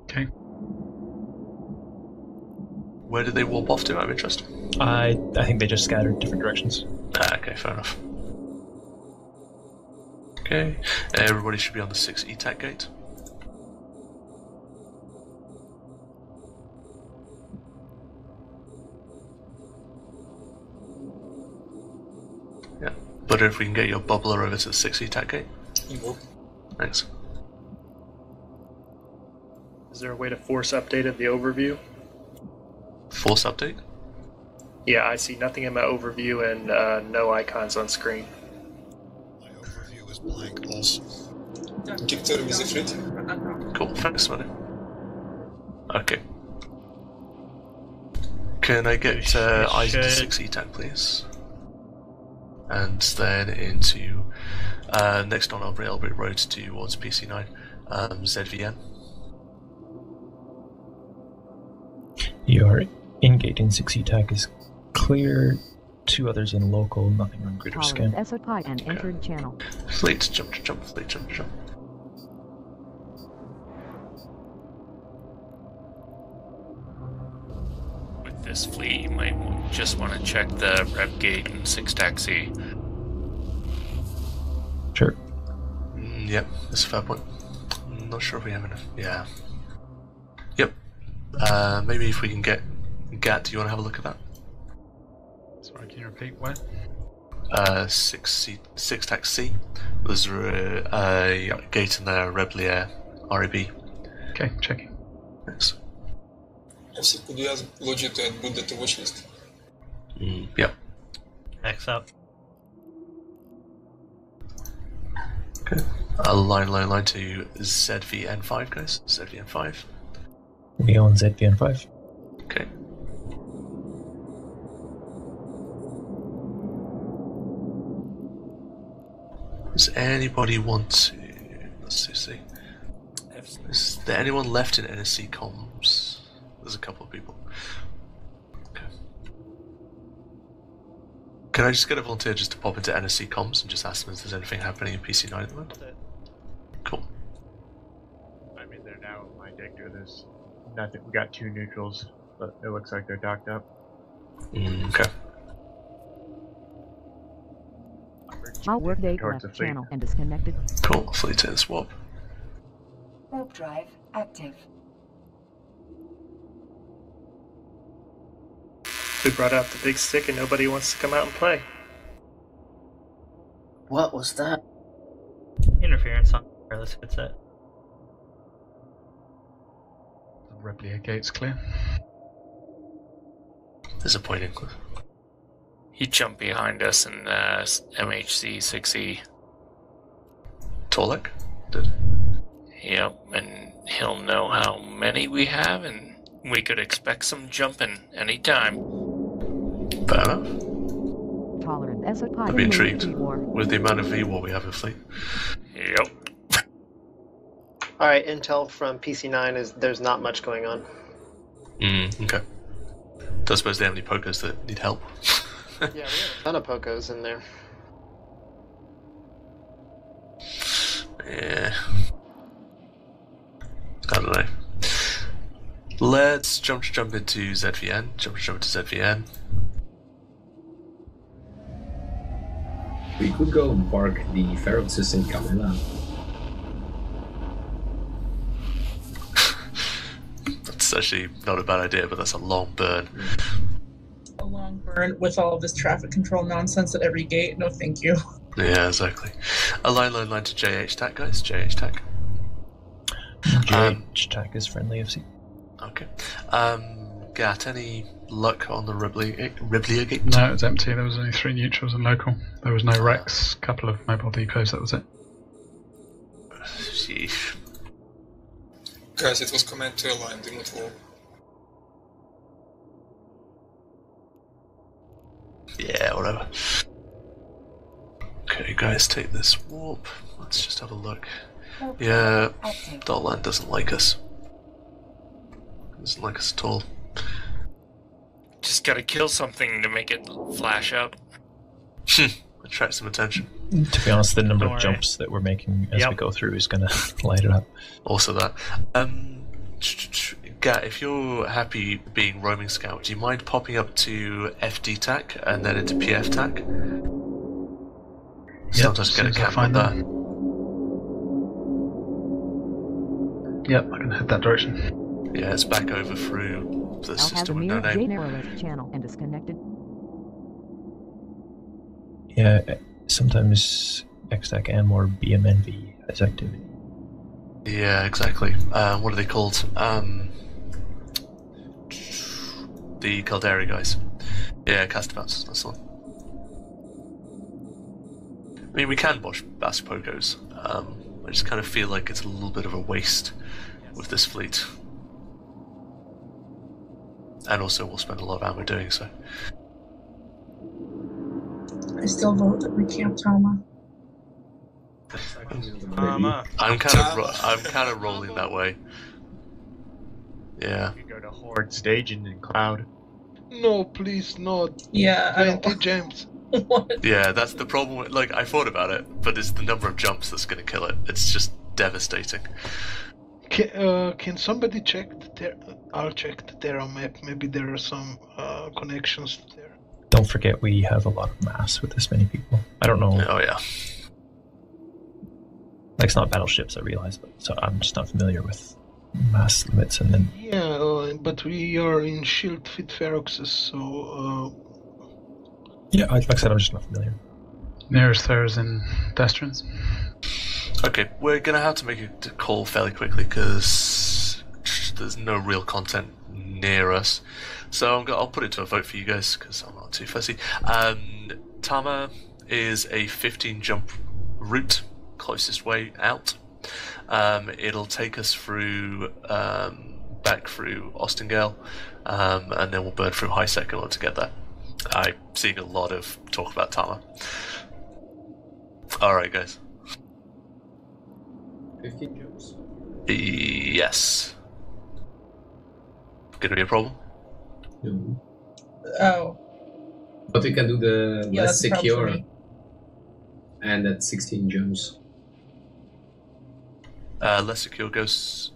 Okay. Where did they warp off to? I'm interested. I I think they just scattered different directions. Ah, okay, fair enough. Okay, everybody should be on the 6 E tack gate. Yeah, but if we can get your bubbler over to the 6 E tack gate. Warp. Thanks. Is there a way to force update of the overview? Force update? Yeah, I see nothing in my overview and uh, no icons on screen. My overview is blank also. Dictator is a fleet. Cool, thanks, buddy. Okay. Can I get uh, We eyes into should- 6 E tack, please? And then into uh, next on our Railway Road towards PC9, um, ZVN. Your in-gate in 6 tag is clear. Two others in local, nothing on grid or scan. Tolerance SOPI and entered channel. Fleet jump, jump, fleet jump, jump. With this fleet, you might w- just want to check the rev gate and six taxi. Sure. Mm, yep, that's a fair point. I'm Not sure if we have enough. Yeah. Yep. Uh, maybe if we can get Gat, do you want to have a look at that? Sorry, can you repeat what? Uh, six C, six taxi. There's a, a gate in there, Reblier, RAB. Okay, checking. Thanks. Also, could you ask Logi to add Buddha to watchlist? Mm, yep. X up. Okay. A line, line, line to ZVN5, guys. ZVN5. We own ZVN5. Okay. Does anybody want to? Let's just see. Is there anyone left in NSC comms? There's a couple of people. Okay. Can I just get a volunteer just to pop into NSC comms and just ask them if there's anything happening in PC9 at the moment? Cool. I'm in there now with my Dictator. There's nothing. We got two neutrals, but it looks like they're docked up. Mm, okay. All workday Towards the left fleet. channel and disconnected. Cool. Fleet to swap. Warp drive active. We brought out the big stick and nobody wants to come out and play. What was that? Interference on wireless headset. The Replier gate's clear. Disappointing. He jumped behind us in uh, MHC 6E. Tolek did. Yep, and he'll know how many we have, and we could expect some jumping anytime. Fair enough. Tolerance SOPI I'd be intrigued with the amount of V-War we have in fleet. Yep. Alright, intel from PC9 is there's not much going on. Mm, okay. Don't suppose they have any pokers that need help. yeah, we have a ton of Pocos in there. Yeah. I don't know. Let's jump jump into ZVN. Jump jump into ZVN. We could go and park the Feroxes in Camilla. That's actually not a bad idea, but that's a long burn. A long burn with all of this traffic control nonsense at every gate. No, thank you. Yeah, exactly. A line line line to JH TAC, guys. JH TAC. JH TAC is friendly FC. Okay. Um, Gat, any luck on the Ribley Ribley gate? No, it was empty. There was only three neutrals and local. There was no Rex, couple of mobile depots, that was it. Sheesh. Guys, it was command to align, do not war. Yeah, whatever. Okay, guys, take this warp. Let's just have a look. Yeah, Dotlan doesn't like us. Doesn't like us at all. Just gotta kill something to make it flash up. Attract some attention. To be honest, the number Don't of worry. jumps that we're making as we go through is going to light it up. Also that. Um, Gat, if you're happy being roaming scout, do you mind popping up to FD TAC and then into PF TAC? Sometimes as get a soon as I camp find on that. Yep, I can head that direction. Yeah, it's back over through the Al has a system with no J name. channel and disconnected. Yeah, uh, sometimes XTAC and more BMNV has activity. Yeah, exactly. Uh, what are they called? Um, the Caldera guys. Yeah, Castabats, that's the one. I mean, we can wash Bass Pogos. Um, I just kind of feel like it's a little bit of a waste with this fleet. And also, we'll spend a lot of ammo doing so. I still vote that we camp Tama. I'm kind of ro- I'm kind of rolling that way. Yeah. You go to Horde staging in Cloud. No, please, not. Yeah, I don't 20 gems. Yeah, that's the problem. Like, I thought about it, but it's the number of jumps that's going to kill it. It's just devastating. Can, uh, can somebody check the ter- I'll check the Thera map. Maybe there are some uh, connections there. Don't forget we have a lot of mass with this many people. I don't know. Oh yeah. Like it's not battleships, I realize, but so I'm just not familiar with mass limits. And then Yeah, uh, but we are in shield with Feroxes, so yeah, like I said, I'm just not familiar. Nearest there is in Dastryns. Okay, we're gonna have to make a call fairly quickly because there's no real content near us. So I'm go- I'll put it to a vote for you guys because I'm not too fussy. Um, Tama is a 15 jump route, closest way out. Um, it'll take us through um, back through Ostingele, um, and then we'll burn through High Sec in order to get. I'm seeing a lot of talk about Tama. All right, guys. 15 jumps. Yes. Gonna be a problem? No. Oh, But we can do the Yeah, less that's a problem for secure. And at 16 jumps. Uh, less secure goes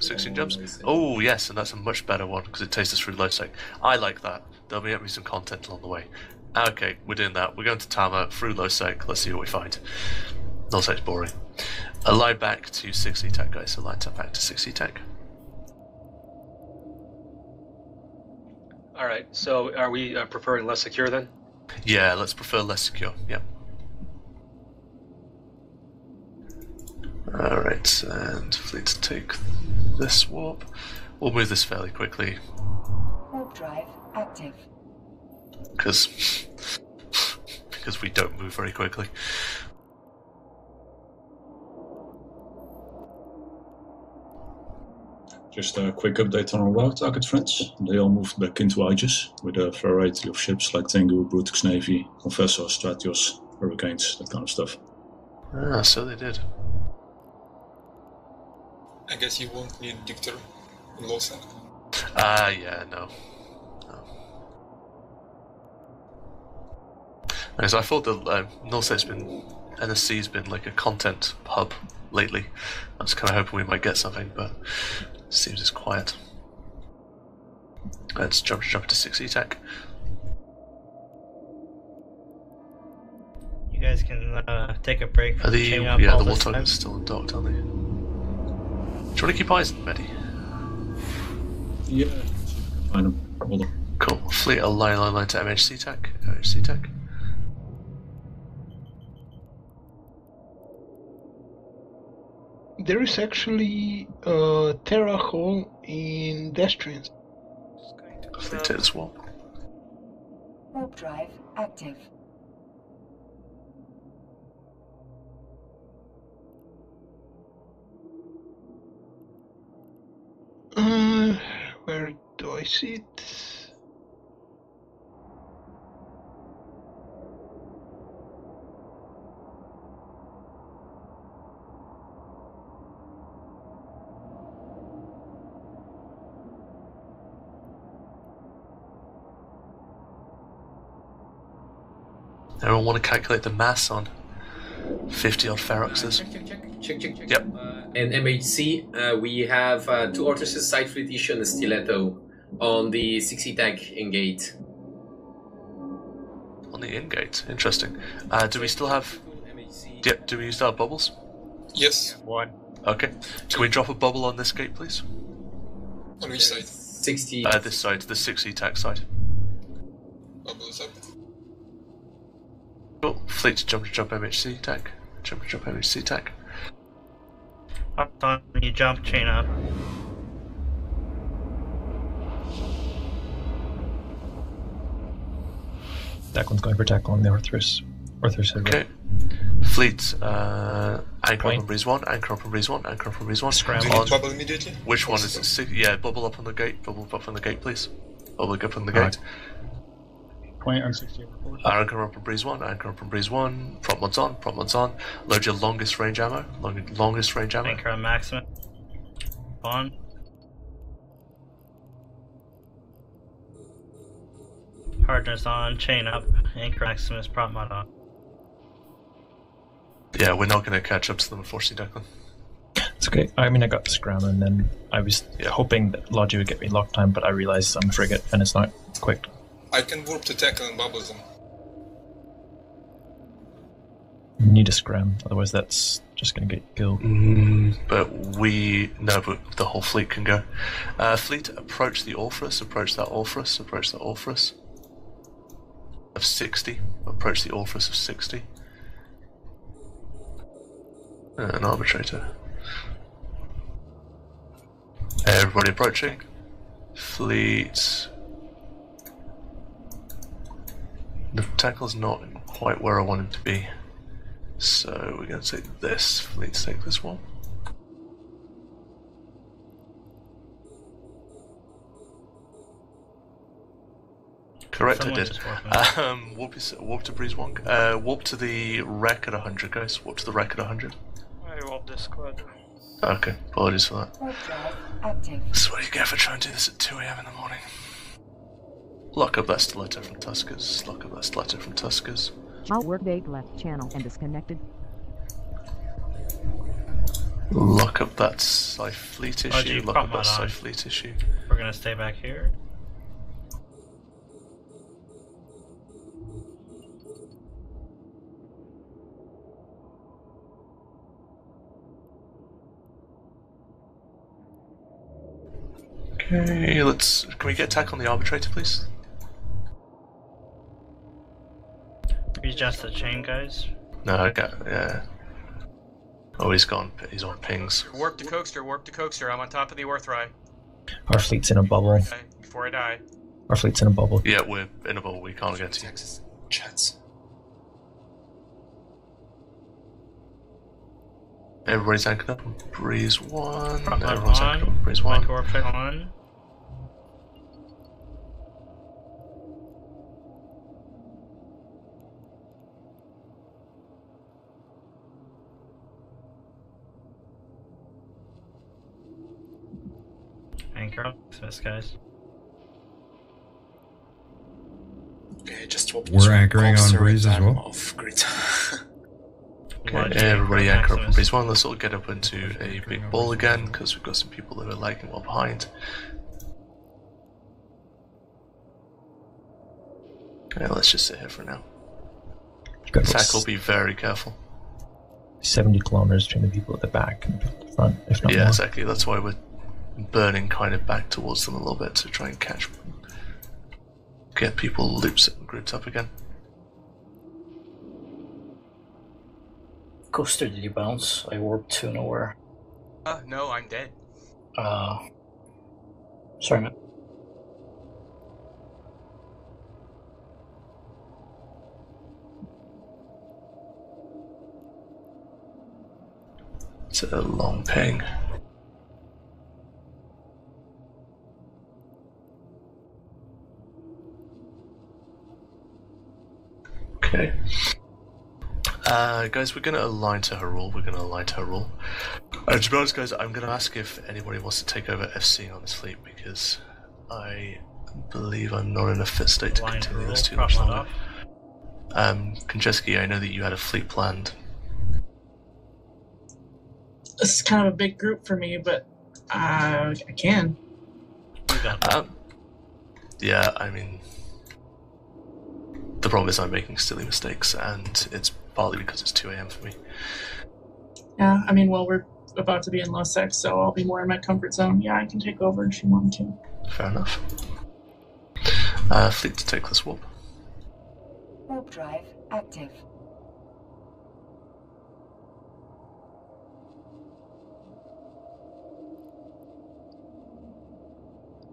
16 jumps. Oh, yes, and that's a much better one because it takes us through low sec. I like that. There'll be me some content along the way. Okay, we're doing that. We're going to Tama through low sec. Let's see what we find. Low sec's boring. A line back to 60 tech, guys. A line back to 60 tech. All right. So are we uh, preferring less secure then? Yeah, let's prefer less secure. Yep. Alright, and fleet to take this warp. We'll move this fairly quickly Warp drive active. because because we don't move very quickly. Just a quick update on our wild target friends. They all moved back into Aegis with a variety of ships like Tengu, Brutix Navy, Confessor, Stratios, Hurricanes, that kind of stuff. Ah, so they did. I guess you won't need Dictor in Lawson. Ah, yeah, no. no. As I thought that uh, Nullset's been NSC's been like a content hub lately. I was kind of hoping we might get something, but it seems it's quiet. Let's jump jump to 6E Tech. You guys can uh, take a break Are from the chaining up yeah all the this Warthog time. is still docked, aren't they? Do you want to keep eyes on Betty? Yeah. I know. Hold on. Cool. Fleet a line line line to MHC Tech. MHC Tech. There is actually a Thera hole in Dastryns. Fleet to as well. Warp drive active. Uh, where do I see it? Everyone want to calculate the mass on 50 odd Feroxes? Check, check, check. Yep. And MHC, uh, we have uh, two Orthruses, Scythe Fleet Issue, and a Stiletto on the 60 tag in gate. On the in-gate. Interesting. Uh, do we still have... Yep, do we still have bubbles? Yes. One. Okay. Can we drop a bubble on this gate, please? On which side? 60. Uh, this side, the 60 tag side. Bubbles up. Cool. Fleet to jump jump MHC attack. Jump jump MHC tech. Up on you jump, chain up. That one's going for tackle on the Orthrus. Orthrus head Okay. right. Fleet, uh, anchor Point. up on breeze one, anchor up on breeze one, anchor up on breeze one. Scramble. Do you On- need bubble immediately? Which one is it? Yeah, bubble up on the gate. Bubble up on the gate, please. Bubble up on the gate. Point on 60 over forward. Anchor up on breeze one, anchor up on breeze one. Prop mods on, prop mods on. Load your longest range ammo. Long, longest range ammo. Anchor on maximum. On. Hardness on, chain up, anchor Maximus, prop mod on. Yeah, we're not going to catch up to them, unfortunately, Declan. It's okay. I mean, I got the scram, and then I was hoping that Logi would get me lock time, but I realized I'm a frigate, and it's not quick. I can warp to tackle and bubble them. You need a scram, otherwise that's just gonna get killed. Mm, but we no, but the whole fleet can go. Uh, fleet, approach the Orpheus. Approach that Orpheus. Approach that Orpheus. Of sixty. Approach the Orpheus of sixty. Uh, an arbitrator. Everybody approaching. Fleet. The tackle's not quite where I want him to be. So we're going to take this. Fleet take this one. Correct, Someone I did. just Um, warp, is, warp to Breeze One. Uh, warp to the wreck at 100, guys. Warp to the wreck at 100. I rolled this squad. Okay, apologies for that. Warp drive active. That's what do you get for trying to do this at 2am in the morning. Lock up that stiletto from Tuskers. Lock up that stiletto from Tuskers. All workday left channel and disconnected. Lock up that Scythe Fleet Oh, issue. gee, Lock up that mod. Scythe Fleet issue. We're gonna stay back here. Okay, let's. Can we get attack on the arbitrator, please? Readjust the chain, guys. No, I got. Yeah. Oh, he's gone. He's on pings. Warp to coaster, warp to coaster. I'm on top of the Orthrai. Our fleet's in a bubble. Okay, before I die. Our fleet's in a bubble. Yeah, we're in a bubble. We can't get to you. Chats. Everybody's anchored up on breeze one. Prop mod Everyone's anchored up on on. breeze one. Micro warp on. Anchor on guys. Okay, just swap We're anchoring on breeze as well. Off grid. Okay, everybody anchor up from base one. Let's all get up into a big ball again because we've got some people that are lagging well behind. Okay, let's just sit here for now. Got Zach will be very careful. 70 kilometers between the people at the back and the front, if not yeah, more. exactly. That's why we're burning kind of back towards them a little bit to try and catch, get people loops and grouped up again. Coaster, did you bounce? I warped to nowhere. Uh, no, I'm dead. Uh, sorry, man. It's a long ping. Okay. Uh, guys, we're gonna align to Harroule. We're gonna align to Harroule. Uh, to be honest, guys, I'm gonna ask if anybody wants to take over FC on this fleet because I believe I'm not in a fit state to Align to continue this too much one longer. Um, Konchesky, I know that you had a fleet planned. This is kind of a big group for me, but uh, I can. Um, yeah, I mean, the problem is I'm making silly mistakes, and it's partly because it's 2 a.m. for me. Yeah, I mean, well, we're about to be in low sex, so I'll be more in my comfort zone. Yeah, I can take over if you want to. Fair enough. Uh, fleet to take this warp. Warp drive active.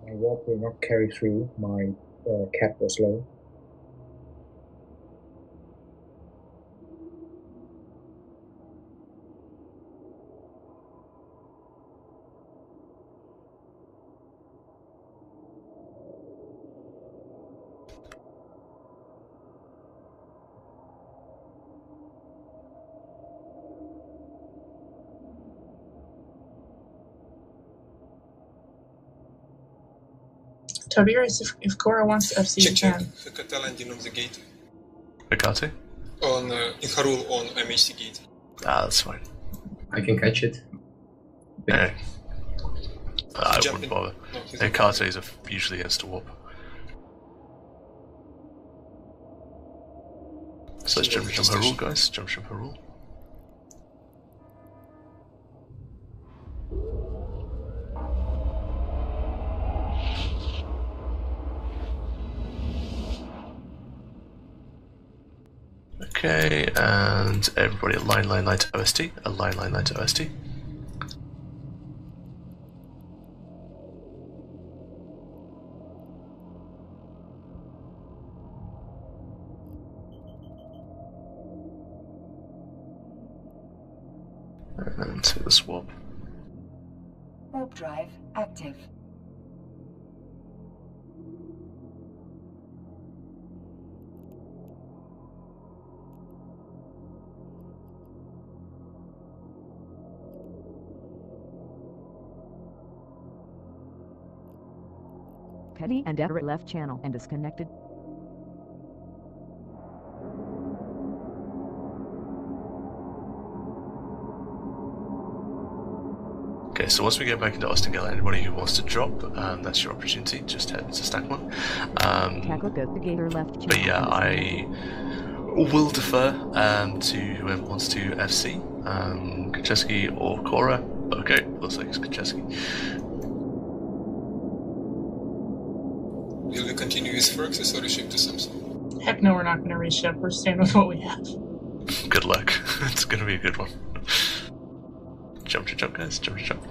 My warp will not carry through. My uh, cap was low. Tiberius, if, if Cora wants to FC, you Check, check. can. Hecate landing on the gate. Hecate? On, uh, in Harroule on MHC gate. Ah, that's fine. I can catch it. Yeah. I wouldn't in. bother. No, he's Hecates are usually against a warp. So let's jump jump Harroule, guys. Jump jump her Okay, and everybody align line line to OST. Align line line to OST. And to the swap. Warp drive active. And Everett left channel and disconnected. Okay, so once we get back into Ostingele, anybody who wants to drop, um, that's your opportunity. Just head to Stacmon. Um, Tackle Investigator left channel. but yeah, I will defer um, to whoever wants to FC, um, or Cora. Okay, looks like it's Kacheski. Will we continue with Feroxes or reshape to Samsung? Heck no, we're not going to reshift. We're staying with what we have. Good luck. it's gonna be a good one. Jump to jump, guys. Jump to jump.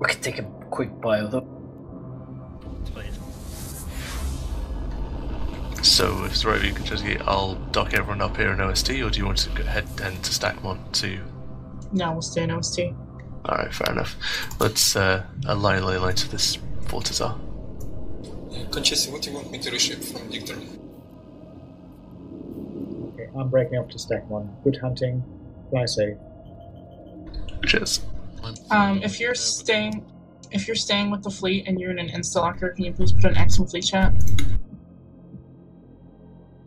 We could take a quick bio though. So if it's right with you, Kacheski, I'll dock everyone up here in OST, or do you want to go head then to Stacmon to No, we'll stay in OST. Alright, fair enough. Let's uh, align ley line to this Fortizar. Uh, Conchesi, what do you want me to reshape from Dictor? Okay, I'm breaking up to Stacmon. Good hunting. Fly safe. Cheers. Um, if you're staying, if you're staying with the fleet and you're in an insta locker, can you please put an X in fleet chat?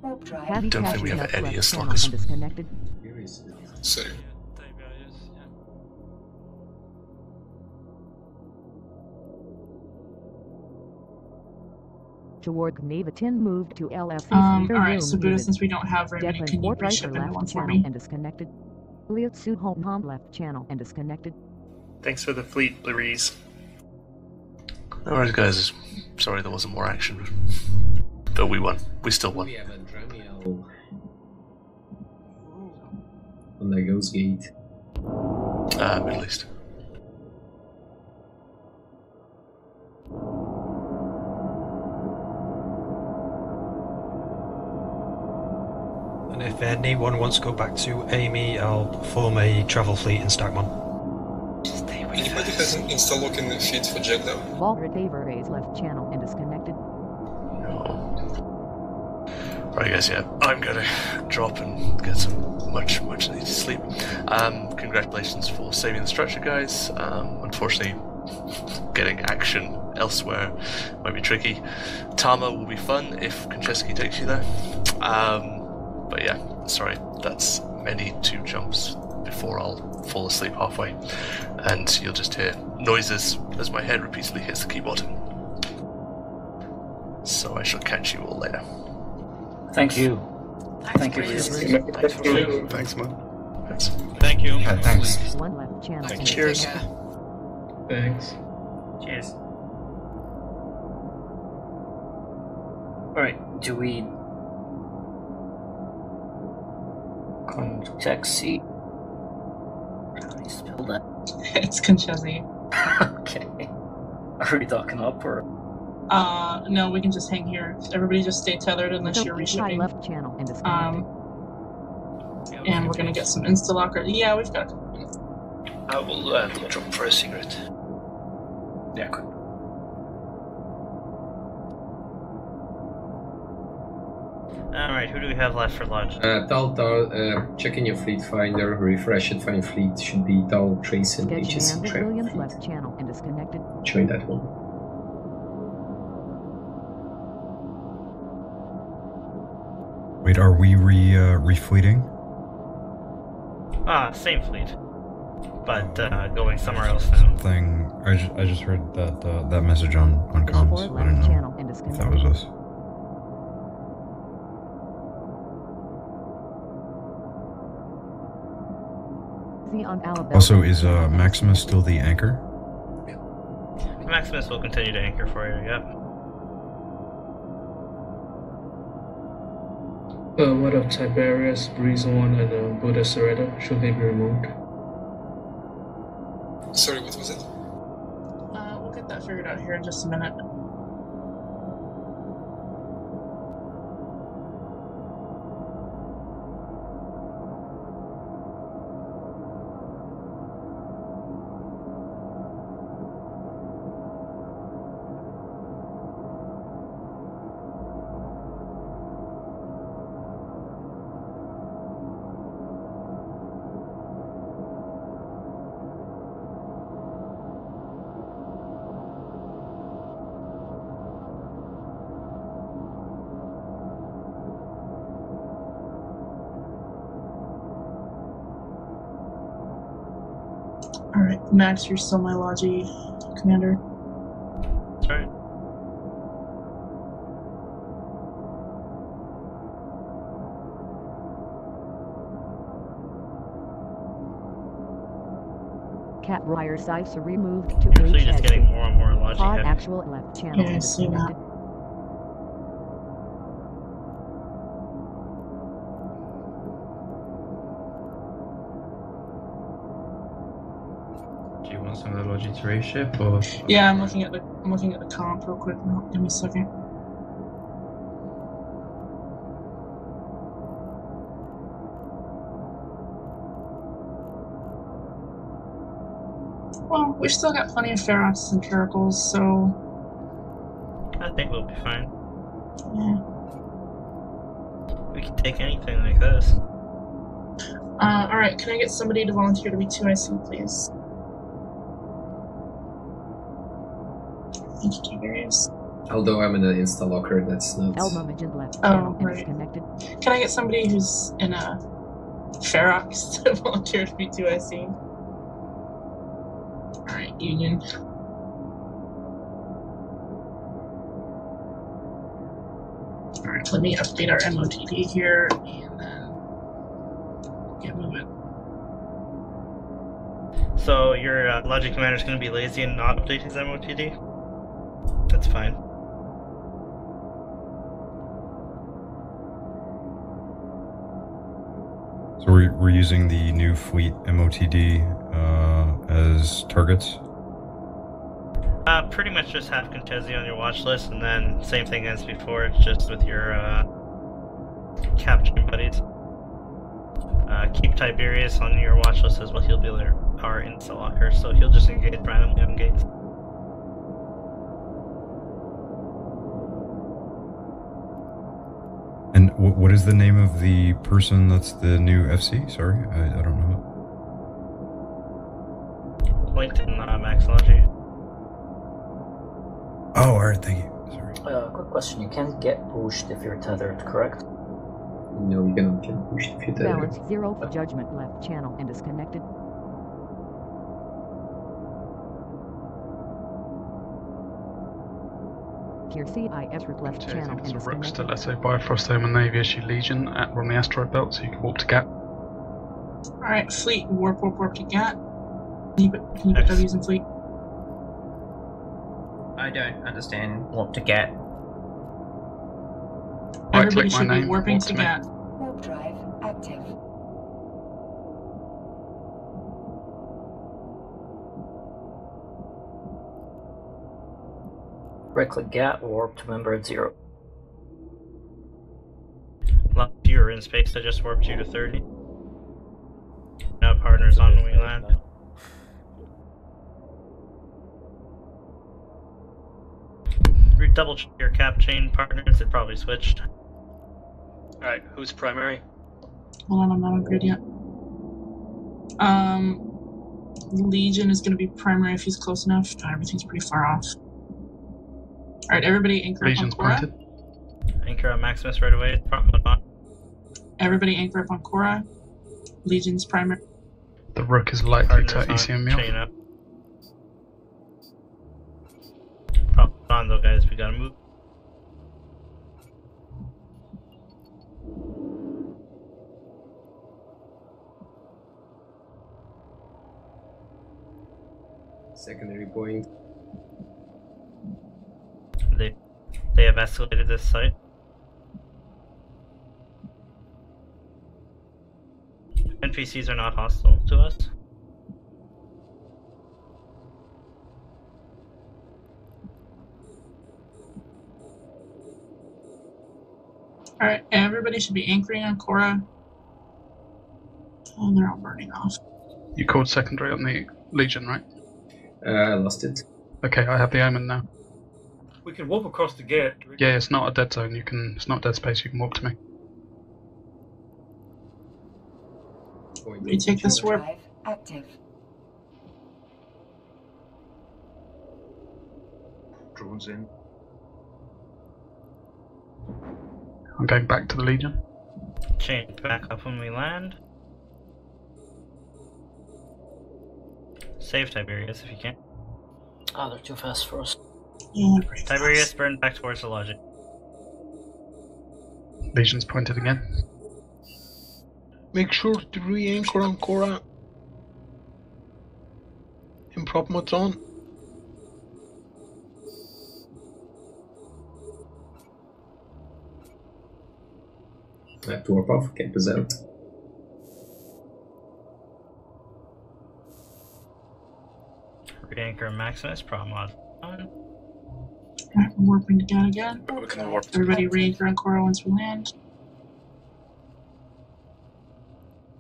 Warp Don't think we have any left as channel long as- and disconnected. Sorry. Toward Gnavetin moved to LFC Um, Cedar alright, Room so Buddha, since we don't have very many, Devlin can you Fort Ricer reshift left one for channel me? and disconnected. Liatsu Hom left channel and disconnected. Thanks for the fleet, Louise. No worries, guys. Sorry there wasn't more action. But we won. We still won. We have a Dramiel on the Ghost Gate. Uh, Middle East. And if anyone wants to go back to Amy, I'll form a travel fleet in Stacmon. Anybody has an insta lock in the feed for Jackdaw? Valgrid Avery's left channel and disconnected. Right, guys. Yeah, I'm gonna drop and get some much, much needed sleep. Um, congratulations for saving the structure, guys. Um, unfortunately, getting action elsewhere might be tricky. Tama will be fun if Konchesky takes you there. Um, but yeah, sorry, that's many two jumps before I'll fall asleep halfway, and you'll just hear noises as my head repeatedly hits the keyboard. So I shall catch you all later. Thank you. Thank you. Thanks, Thanks for man. Thanks, man. Thanks. Thank you. Yeah, thanks. One left channel. and Cheers. Thanks. Cheers. Alright, do we contact C? How do you spell that? it's Conchezi. okay. Are we docking up or? Uh, no, we can just hang here. Everybody just stay tethered unless So you're East High reshipping. left channel and disconnected. Um, and we're gonna get some insta locker. Yeah, we've got. I will uh, drop for a cigarette. Yeah, good. Alright, who do we have left for lodge? Uh, Tal, Tal, uh, check in your fleet finder, refresh it, find fleet. Should be Tal, Trace, and Sketch HSC Bandit travel. Channel and disconnected. Join that one. Wait, are we re uh, refleeting? Ah, same fleet. But uh, going somewhere else now. Thing I just I just heard that uh, that message on on comms. Fort I didn't know channel and if that was us. Theon Alabama. Also, is uh, Maximus still the anchor? Maximus will continue to anchor for you, yep. Uh, what of Tiberius, Breeze One, and uh, Buddha Sereta? Should they be removed? Sorry, what was it? Uh, we'll get that figured out here in just a minute. Max, you're still my Logi commander. That's right. Cat Ryer Sice removed to You're actually just getting more and more Logi Pod heavy. actual left channel Yeah, I see that. Some of the Logi to reship or? Yeah, I'm looking at the I'm looking at the comp real quick. now. Give me a second. Well, we've still got plenty of Ferox and Caracals, so I think we'll be fine. yeah. We can take anything like this. Uh, all right, can I get somebody to volunteer to be 2IC, please? Thank. Although I'm in an insta locker, that's not. Elma mentioned left Oh, right. disconnected. Can I get somebody who's in a Ferox to volunteer to be 2IC? Alright, Union. Alright, let me update our MOTD here and then get moving. So your uh, Logi commander is going to be lazy and not update his MOTD? Fine. So we're, we're using the new fleet MOTD uh, as targets. Uh, pretty much just have Contesi on your watch list, and then same thing as before, it's just with your uh, capturing buddies. Uh, keep Tiberius on your watch list as well. He'll be there, our insta locker, so he'll just engage randomly on gates. And w- what is the name of the person that's the new FC? Sorry, I, I don't know. Linked in uh, Maxology. Oh, alright, thank you. Uh, quick question: You can't get pushed if you're tethered, correct? No, you cannot get pushed if you're tethered. Balance zero judgment left channel and disconnected. Tier CIS root left channel and It's a Rook disconnected. Stiletto Bifrost Omen Navy issue Legion at on the asteroid belt, so you can warp to Gap. Alright, fleet, warp, warp, warp to GAT. Can you put, can you put W's in fleet? I don't understand what to get. Right Everybody click my should be warping warp to to me. GAT. Warp drive active. Right click GAT, warp to member at zero. Last you were in space, I just warped you to 30. Now partners on when we land. Re- Double check your cap chain partners, it probably switched. Alright, who's primary? Hold on, I'm not on grid yet. Um, Legion is going to be primary if he's close enough. Everything's pretty far off. Alright, everybody anchor Legion's up on Cora. pointed. Anchor on Maximus right away. Front one on. Everybody anchor up on Cora. Legion's primary. The Rook is likely to Partners on, ECM meal. chain up. Front on though, guys. We gotta move. Secondary point. They they have escalated this site. NPCs are not hostile to us. Alright, everybody should be anchoring on Cora. Oh, they're all burning off. You called secondary on the Legion, right? Uh, I lost it. Okay, I have the Omen now. We can walk across the gate. Yeah, it's not a dead zone. You can. It's not dead space. You can warp to me. We take this warp. Drive active. Drones in. I'm going back to the Legion. Change back up when we land. Save Tiberius if you can. Ah, they're too fast for us. Yeah, Tiberius fast. burn back towards the Logi. Legion's pointed again. Make sure to re-anchor on Cora. In prop mode's on. I have to warp off, get us out. Re-anchor Maximus, Promod. Alright, we're warping to GAT again. We can warp. Everybody re-anchor on Cora once we land.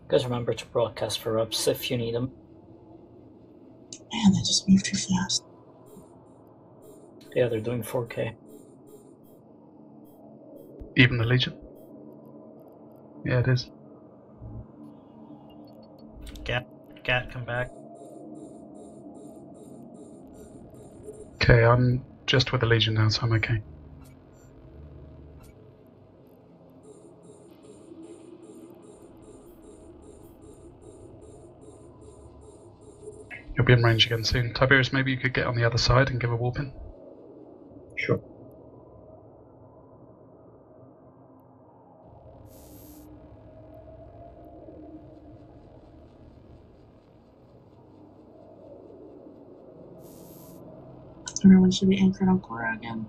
Guys, remember to broadcast for ups if you need them. Man, they just moved too fast. Yeah, they're doing 4K. Even the Legion. Yeah, it is. Gat, Gat, come back. Okay, I'm just with the Legion now, so I'm okay. You'll be in range again soon. Tiberius, maybe you could get on the other side and give a warp in? Sure. Everyone should be anchored on Cora again.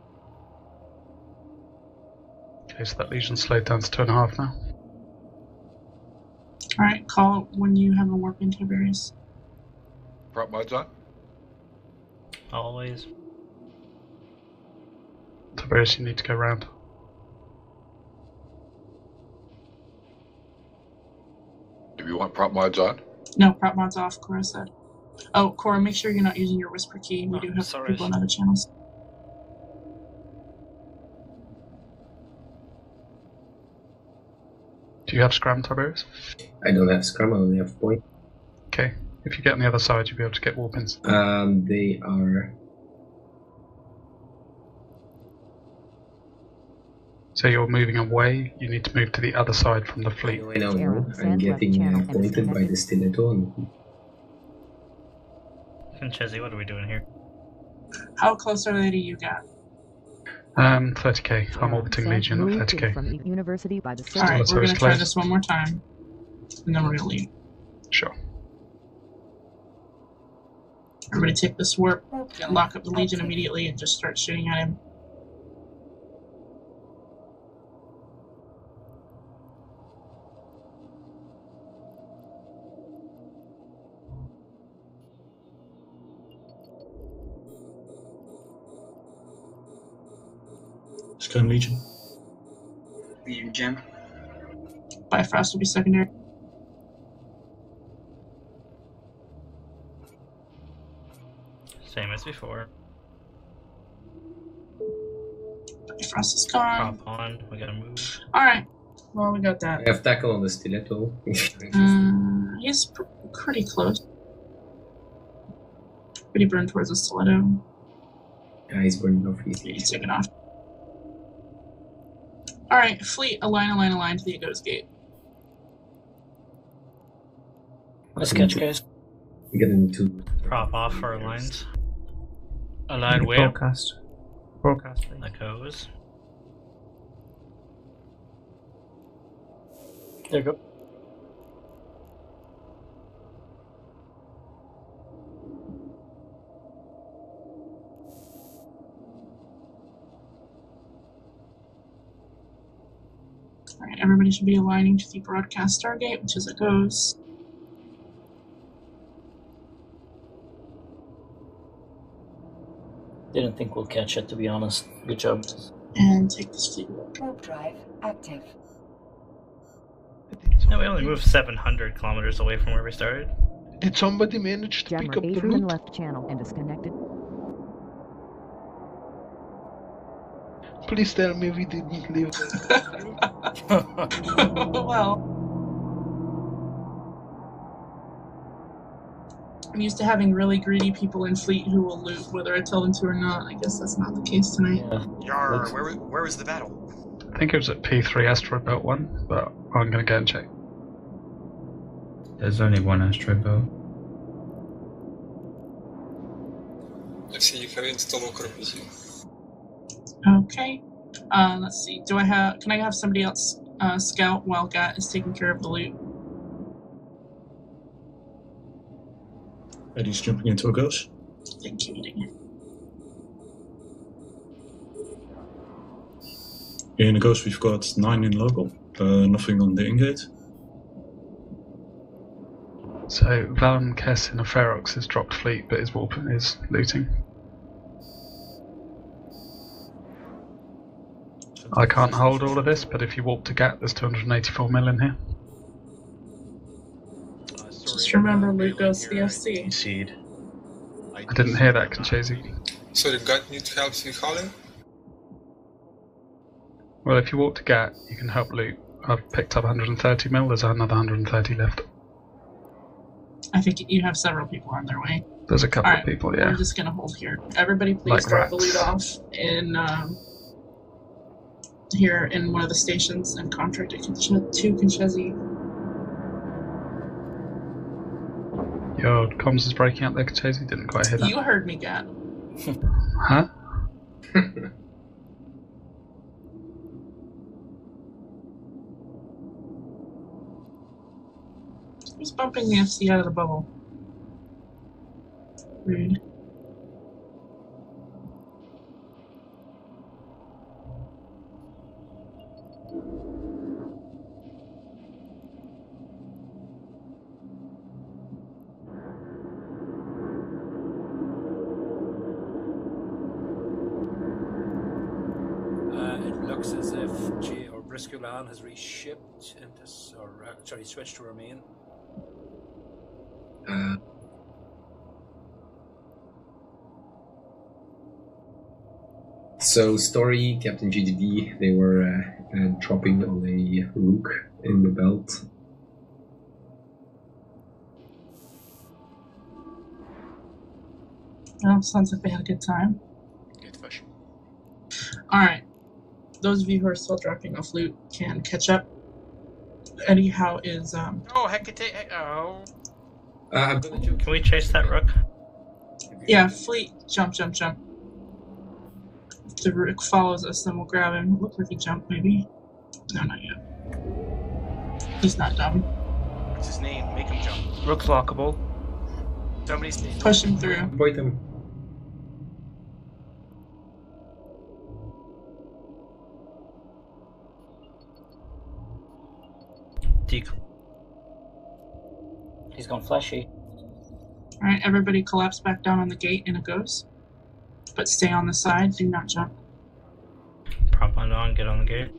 Okay, so that Legion slowed down to two and a half now. Alright, call it when you have a warp in Tiberius. Prop mods on. Always. Tiberius, you need to go round. Do you want prop mods on? No, prop mods off, Cora said. Oh, Cora, make sure you're not using your whisper key. We do have sorry. people on other channels. Do you have Scram, Tiberius? I don't have Scram, I only have point. Okay. If you get on the other side, you'll be able to get warp ins. Um, they are. So you're moving away, you need to move to the other side from the fleet. I know, no, I'm getting uh, pointed by the stiletto. And Chezzy, what are we doing here? How close are they to you, Gat? Um, 30k. I'm orbiting Legion at 30k. from the university by the Alright, we're it's gonna try this one more time. And then we're gonna leave. Sure. Everybody take this warp, and lock up the Legion immediately, and just start shooting at him. Scum Legion. Legion Gem. Bifrost will be secondary. Same as before. Bifrost is gone. Prop on. We gotta move. Alright, well, we got that. I have tackle on the stiletto. Uh, he's pr- pretty close. Pretty burned towards the stiletto. Yeah, he's burning off He's easily. taken off. Alright, fleet, align, align, align to the Agoze Gate. Let's catch, guys. We're gonna. Prop off our lines. Align where? Broadcast. Forecast. please. That goes. There you go. Alright, everybody should be aligning to the broadcast Stargate, which is Agoze. Didn't think we'll catch it, to be honest. Good job. And take this fleet warp. Warp drive active. No, we only moved 700 kilometers away from where we started. Did somebody manage to Jammer pick up the Adrian loot? left channel and disconnected. Please tell me we didn't leave. well. I'm used to having really greedy people in fleet who will loot whether I tell them to or not. I guess that's not the case tonight. Yar, where, was- where was the battle? I think it was at P3 Asteroid Belt 1, but I'm going to go and check. There's only one asteroid belt. I see you have installed Walker PC. Okay. Uh, let's see. Do I have? Can I have somebody else uh, scout while Gat is taking care of the loot? Eddie's jumping into a ghost. Thank you. Eddie. In a ghost, we've got nine in local. Uh, nothing on the ingate. So Valan Kess in a Ferox has dropped fleet, but his warp is looting. I can't hold all of this, but if you walk to Gat, there's 284 mil in here. Just remember, loot goes to the FC. Seed. I didn't hear that, Conchesi. Sorry, God need help with hauling? Well, if you walk to Gat, you can help loot. I've picked up 130 mil, there's another 130 left. I think you have several people on their way. There's a couple Alright, of people, yeah. I'm just gonna hold here. Everybody, please Like drop the rats. lead off in um, here in one of the stations and contract it Kinche- to Kinchezi. Your comms is breaking up there, Chasey. Didn't quite hear that. You heard me, Gat. Huh? Who's bumping the FC out of the bubble? Rude. Uh, it looks as if G or Briscoe has reshipped into, s- or uh, sorry, switched to remain. Uh, so, story, Captain GDD, they were uh, uh, dropping on a rook in the belt. Well, sounds like they had a good time. Good fish. Alright. Those of you who are still dropping off loot can catch up. Anyhow, is um Oh, Hecate. Heck, oh. Uh, I'm gonna Can we chase that rook? Yeah, fleet jump jump jump. If the rook follows us then we'll grab him. Look like a jump maybe. No not yet. He's not dumb. What's his name? Make him jump. Rook's lockable. Somebody's name. Push him through. Point him. Dec- He's gone fleshy. Alright, everybody collapse back down on the gate and it goes. But stay on the side, do not jump. Prop on on, get on the gate.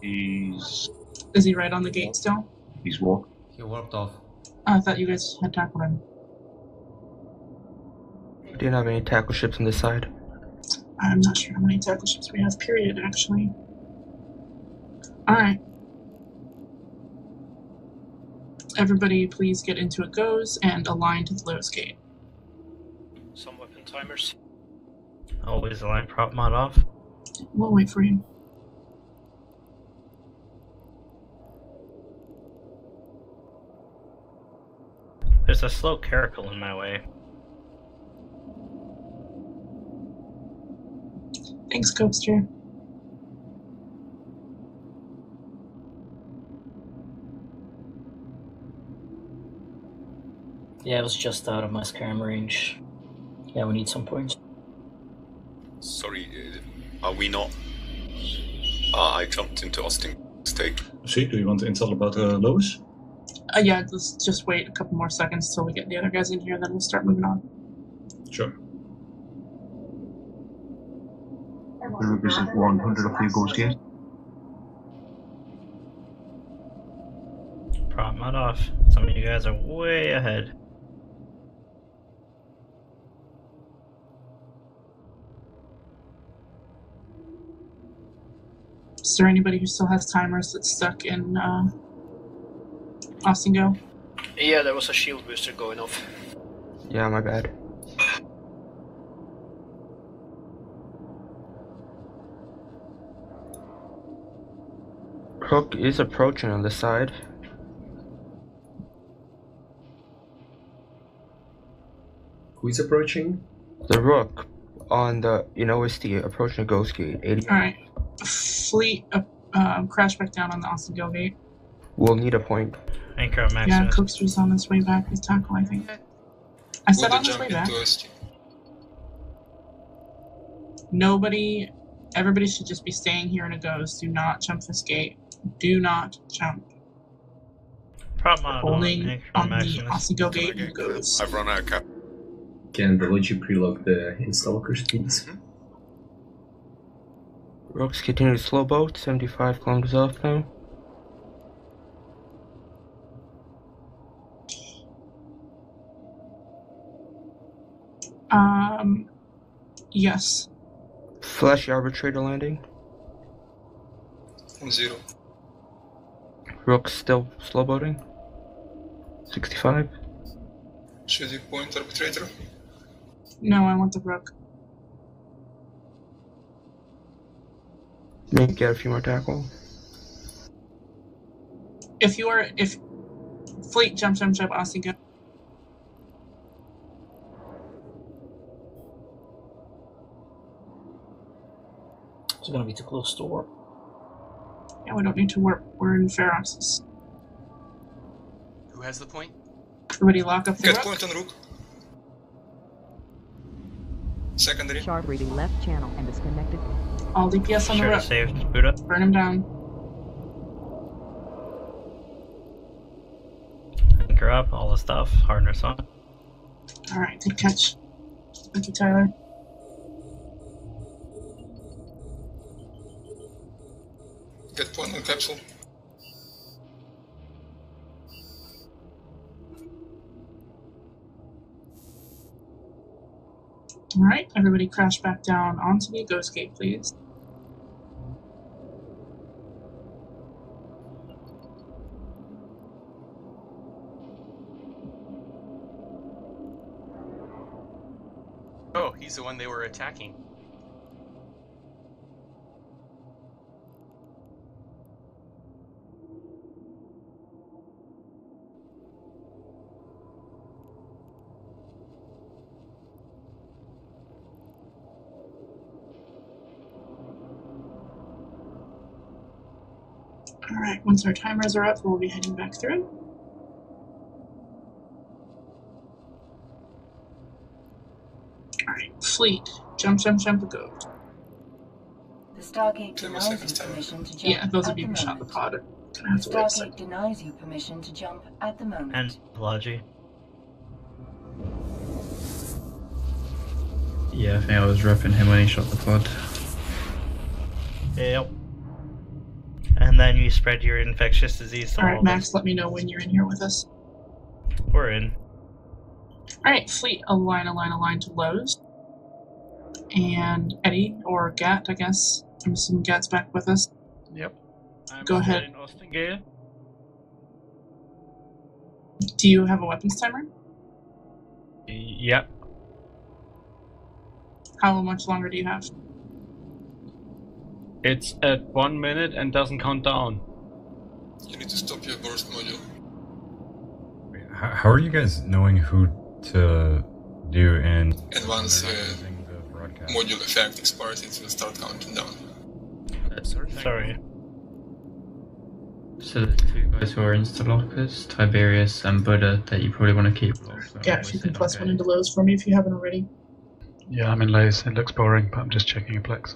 He's Is he right on the gate still? he's walked. He warped off. Oh, I thought you guys had tackled him. We didn't have any tackle ships on this side. I'm not sure how many tackle ships we have, period, actually. Alright. Everybody, please get into a goes and align to the lowest gate. Some weapon timers. Always align prop mod off. We'll wait for you. There's a slow caracal in my way. Thanks, Copester. Yeah, I was just out of my scram range. Yeah, we need some points. Sorry, uh, are we not? Uh, I jumped into Austin State. See, do you want to intel about uh, Lois? Uh, yeah, let's just wait a couple more seconds till we get the other guys in here, and then we'll start moving on. Sure. The rook is at 100 of the ghost gate. Prop mod off. Some of you guys are way ahead. Is there anybody who still has timers that's stuck in uh, Ostingele? Yeah, there was a shield booster going off. Yeah, my bad. Hook is approaching on the side. Who's approaching? The Rook on the in OST approaching the approaching Ghost Gate. 80. Alright. Fleet uh, um, crash back down on the Ostingele gate. We'll need a point. Anchor at Yeah, Maximus. Cookster's on his way back with tackle, I think. I said Would on his way back. Nobody, everybody should just be staying here in a ghost. Do not jump this gate. Do not jump. Prop mod on. Holding Anchor on the Maximus. Ostingele gate and goes. I've run out of cap. Can the Logi preload the instalkers, please? Rooks continue to slow boat, 75 kilometers off now. Um, yes. Flashy arbitrator landing. Zero. Rook's still slow boating. 65. Should you point arbitrator? No, I want the rook. Maybe get a few more tackle. If you are, if fleet jump, jump, jump, Austin, go. It's gonna be too close to warp. Yeah, we don't need to warp. We're in Ferox's. Who has the point? Everybody lock up the Get rook. point on rook. Secondary. Shard reading left channel and disconnected. All DPS on the Should rook. have saved Buddha. Burn him down. Anchor up, all the stuff. Hardness on. All right, good catch. Thank you, Tyler. Get point on capsule. All right, everybody crash back down onto the ghost gate, please. Oh, he's the one they were attacking. All right, once our timers are up, we'll be heading back through. All right, fleet, jump, jump, jump, go. The Stargate Give me a denies second, you Tyler. permission to jump Yeah, those of you who shot the pod are gonna have The to wait a Stargate second. denies you permission to jump at the moment. And Logi. Yeah, I think I was roughing him when he shot the pod. Yep. And then you spread your infectious disease to All all right, Max, let me know when you're in here with us. We're in. All right, fleet, align, align, align to Lowe's. And Eddie, or Gat, I guess. I'm assuming Gat's back with us. Yep. I'm Go ahead. in Ostingele. Do you have a weapons timer? Yep. How much longer do you have? It's at one minute and doesn't count down. You need to stop your burst module. How, how are you guys knowing who to do in And once uh, module effect expires, it will start counting down. Sorry. sorry. So the two guys who are insta-lockers, Tiberius and Buddha, that you probably want to keep locked. Yeah, if you can plus one into Lowe's for me if you haven't already. Yeah, I'm in Lays. It looks boring, but I'm just checking a plex.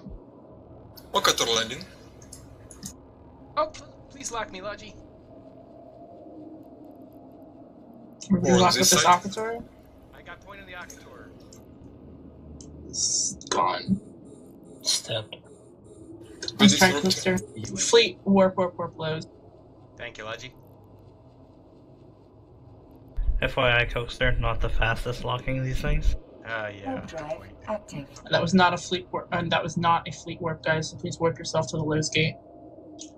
Okator landing. Oh, please lock me, Logi. We're Or gonna on lock this with this? Akator. I got point on the Akator. It's gone. Stabbed. Let's This try worked. Coaster. Fleet, warp, warp, warp, Lowe's. Thank you, Logi. FYI, Coaster, not the fastest locking these things. Ah, yeah. Drive active. That was not a fleet warp, and that was not a fleet warp, guys. So please warp yourself to the Lowe's gate.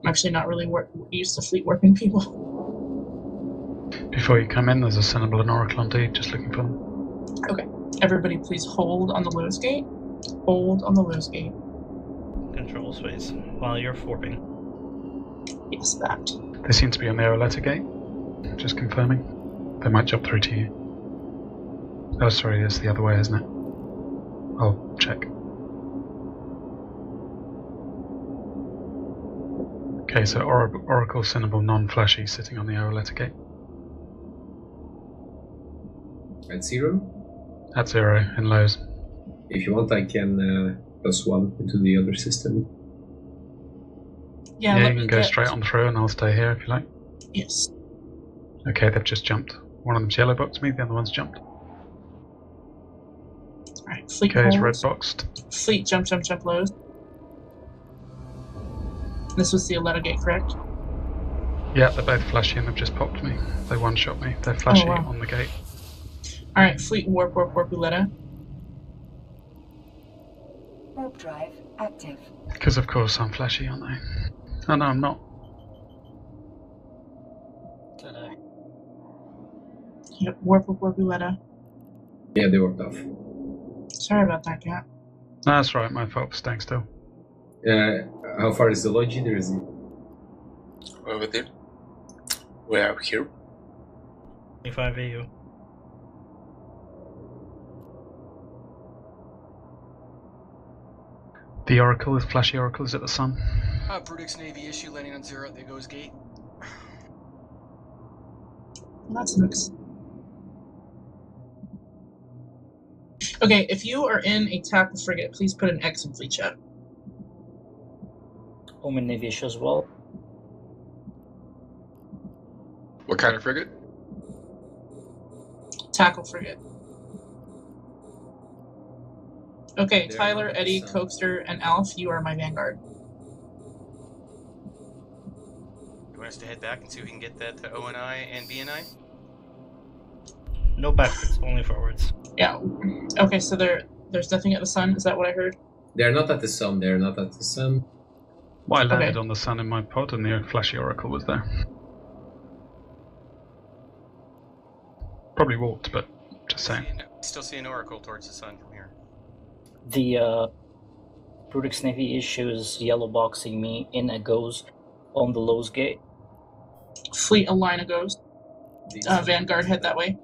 I'm actually not really warp, used to fleet warping people. Before you come in, there's a Senable and Oracle on D, just looking for them. Okay, everybody, please hold on the Lowe's gate. Hold on the Lowe's gate. Control space while you're warping. Yes, that. They seem to be on the Aroletta gate. Just confirming. They might jump through to you. Oh, sorry, it's the other way, isn't it? I'll check. Okay, so or- Oracle Senable non-flashy sitting on the Aroletta gate. At zero? At zero in lows. If you want, I can uh, plus one into the other system. Yeah, you can go get- straight on through and I'll stay here if you like. Yes. Okay, they've just jumped. One of them's yellow boxed me, the other one's jumped. Alright, fleet Okay, it's red boxed. Fleet, jump, jump, jump, Lowe's. This was the Aletta gate, correct? Yeah, they're both flashy and they've just popped me. They one shot me. They're oh, flashy wow. on the gate. Alright, fleet, warp, warp, warp, Uletta. Warp drive active. Because of course I'm flashy, aren't I? Oh no, I'm not. Yep, warp with Warpuletta. Yeah, they worked off. Sorry about that, Cat. That's right, my fault for staying still. Uh, how far is the Logi? There is. Over there. We are here. 25 AU. The Oracle is Flashy Oracle is at the sun. Uh, Brutix Navy issue landing on zero at the Goes Gate. That's nice. Okay, if you are in a tackle frigate, please put an X in fleet chat. Omen Navy issue as well. What kind of frigate? Tackle frigate. Okay, There Tyler, Eddie, some- Cokester, and Alf, you are my vanguard. You want us to head back and see if we can get that to ONI and BNI? No backwards, only forwards. Yeah. Okay, so there, there's nothing at the sun. Is that what I heard? They're not at the sun. They're not at the sun. Well, I landed Okay. on the sun in my pod, and the Flashy Oracle was there. Probably walked, but just saying. Still see an oracle towards the sun from here. The uh, Brutix Navy issue is yellow boxing me in a goes on the Lowe's Gate. Fleet Alina goes. Uh, vanguard head that way.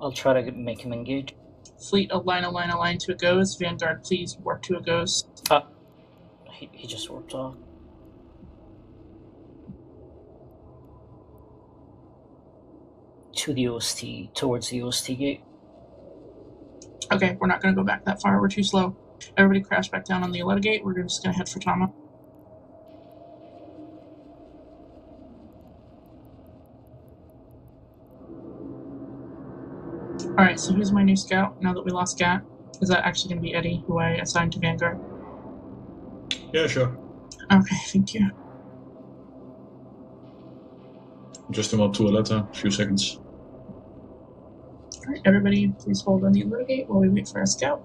I'll try to make him engage. Fleet align, align, align to a goes. Vanguard, please warp to a goes. Ah, he, he just warped off. To the OST, towards the OST gate. Okay, we're not going to go back that far. We're too slow. Everybody crash back down on the Aletta gate. We're just going to head for Tama. Alright, so who's my new scout now that we lost Gat? Is that actually going to be Eddie, who I assigned to Vanguard? Yeah, sure. Okay, thank you. Just him up to a letter. A few seconds. Alright, everybody, please hold on the Aletta gate while we wait for our scout.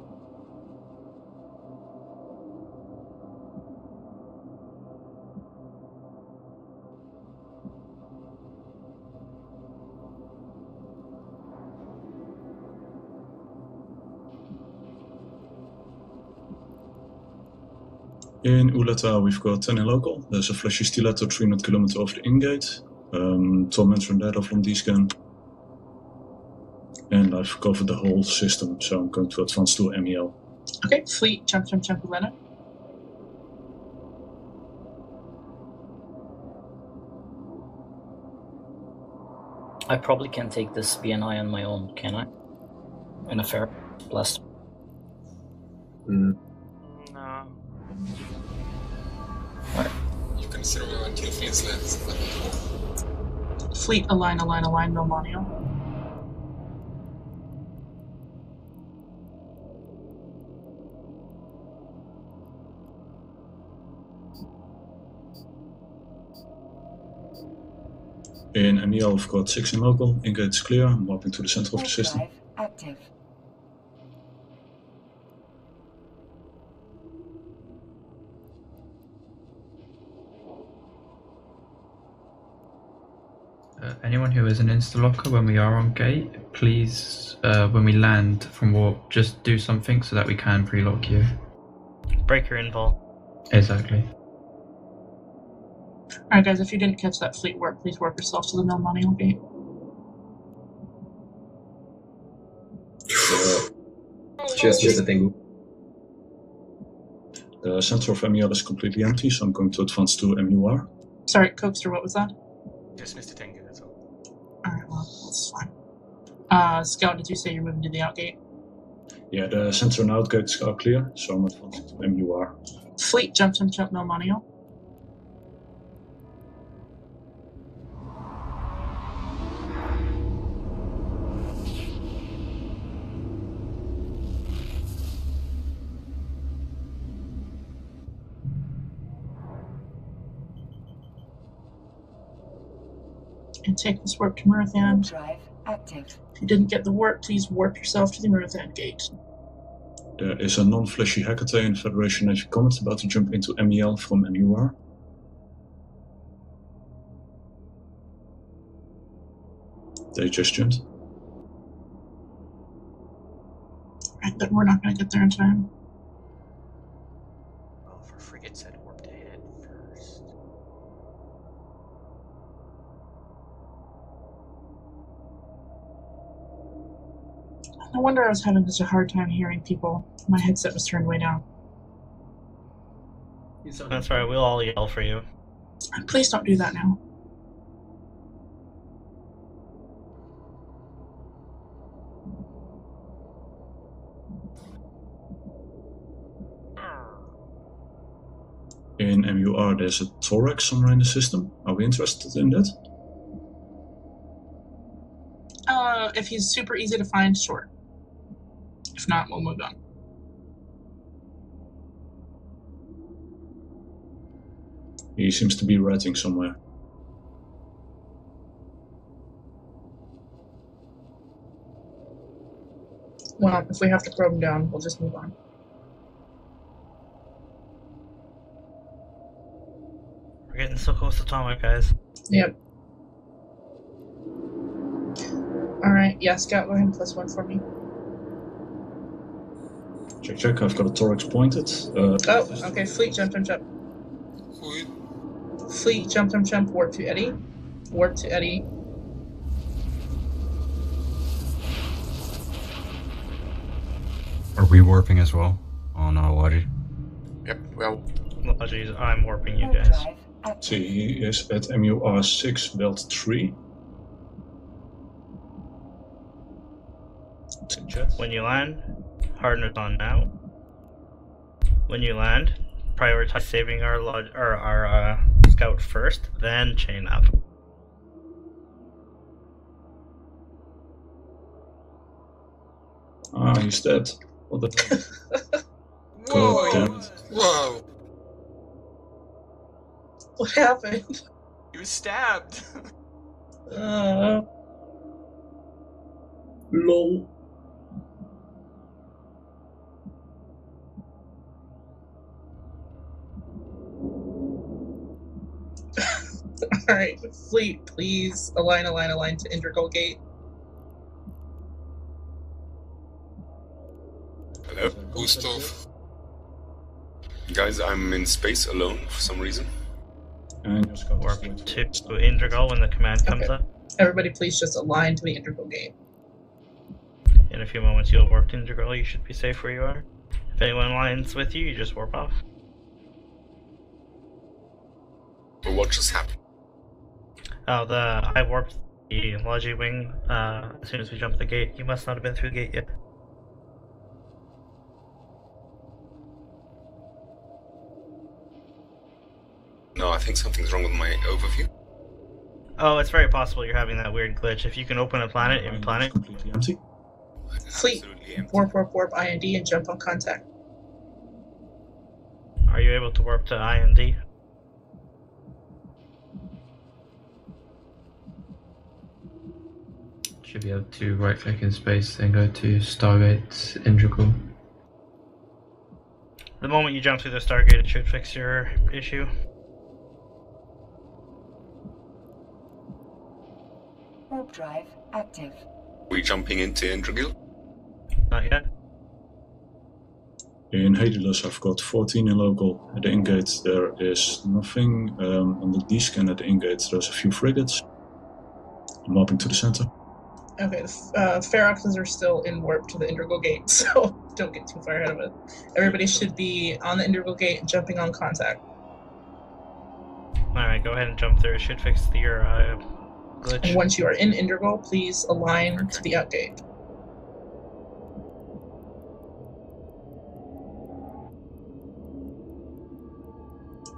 In Ulata, we've got 10 in local. There's a flashy stiletto 300 kilometer over the ingate. Um, tormentor and off from D-scan. And I've covered the whole system, so I'm going to advance to MEL. Okay, fleet, jump, jump, jump, Aletta. I probably can take this BNI on my own, can I? In a fair blast. Mm. You can survive until fleets lands. Fleet, align, align, align, Milmonio. In MEL, we've got 6 in local. Ingate is clear. I'm warping to the center of the system. Active. Anyone who is an instalocker when we are on gate, please, uh, when we land from warp, just do something so that we can pre-lock you. Break your invol. Exactly. Alright, guys, if you didn't catch that fleet warp, please warp yourself to the Milmonio gate. Just, just a thing. The center of MEL is completely empty, so I'm going to advance to MUR. Sorry, Cokester, what was that? Just Mr. Tengu, that's all. Alright, well, that's fine. Uh, Scout, did you say you're moving to the outgate? Yeah, the center and outgates are clear, so I'm advancing to MUR. Fleet, jump, jump, jump, Milmonio. And take this warp to Murathan. Drive active. If you didn't get the warp, please warp yourself to the Murathan gate. There is a non-flashy Hecate in Federation Navy Comet about to jump into MEL from MUR. They just jumped. Right, but we're not gonna get there in time. Wonder I was having such a hard time hearing people. My headset was turned way down. That's right, we'll all yell for you. Please don't do that now. In MUR, there's a thorax somewhere in the system. Are we interested in that? Uh, if he's super easy to find, sure. If not, we'll move on. He seems to be writing somewhere. Well, if we have to probe him down, we'll just move on. We're getting so close to atomic, guys. Yep. Alright, yeah, Scout, go ahead and plus one for me. Check, check. I've got a thorax pointed. Uh, Oh, okay, fleet, jump, jump, jump. Fleet, jump, jump, jump, warp to Eddie. Warp to Eddie. Are we warping as well on uh, Wadi? Yep, well. Apologies, I'm warping you guys. See, he is at MUR 6, belt 3. It's in. When you land, hardeners on now. When you land, prioritize saving our lodge or our uh, scout first, then chain up. Ah, he's dead. What the Whoa! God damn it. Wow! What happened? He was stabbed. Uh, LOL. Alright, fleet, please align, align, align to Integral Gate. Hello? Gustav. Guys, I'm in space alone for some reason. And just got Warp to to Integral when the command comes Okay. up. Everybody, please just align to the Integral Gate. In a few moments, you'll warp to Integral. You should be safe where you are. If anyone aligns with you, you just warp off. But what just happened? Oh, the I warped the Logi wing uh, as soon as we jumped the gate. You must not have been through the gate yet. No, I think something's wrong with my overview. Oh, it's very possible you're having that weird glitch. If you can open a planet in planet, completely empty. Fleet, warp, warp, warp, IND, and jump on contact. are you able to warp to IND? Should be able to right click in space, then go to Stargate Integral. The moment you jump through the Stargate, it should fix your issue. Warp drive active. We jumping into Indragil? Not yet. In Hadilus, I've got 14 in local. At the ingate, there is nothing. Um, on the D scan at the ingate, there's a few frigates. I'm hopping to the center. Okay, uh, Feroxes are still in warp to the Integral Gate, so don't get too far ahead of it. Everybody should be on the Integral Gate jumping on contact. Alright, go ahead and jump through. It should fix the, your uh, glitch. And once you are in Integral, please align to the outgate.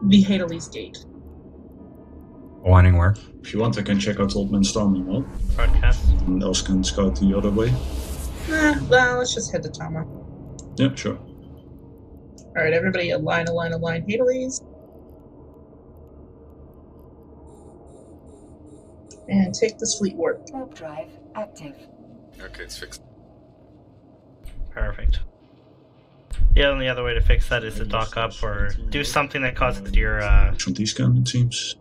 The Hadalese Gate. Aligning where? If you want, I can check out Old Man Storming well. Broadcast. And else can scout the other way. Eh, well, let's just head to Tama. Yeah, sure. Alright, everybody align, align, align Hadalese. And take the fleet warp. Warp drive active. Okay, it's fixed. Perfect. The only other way to fix that is to dock up or do something that causes your uh, From D scan, it seems.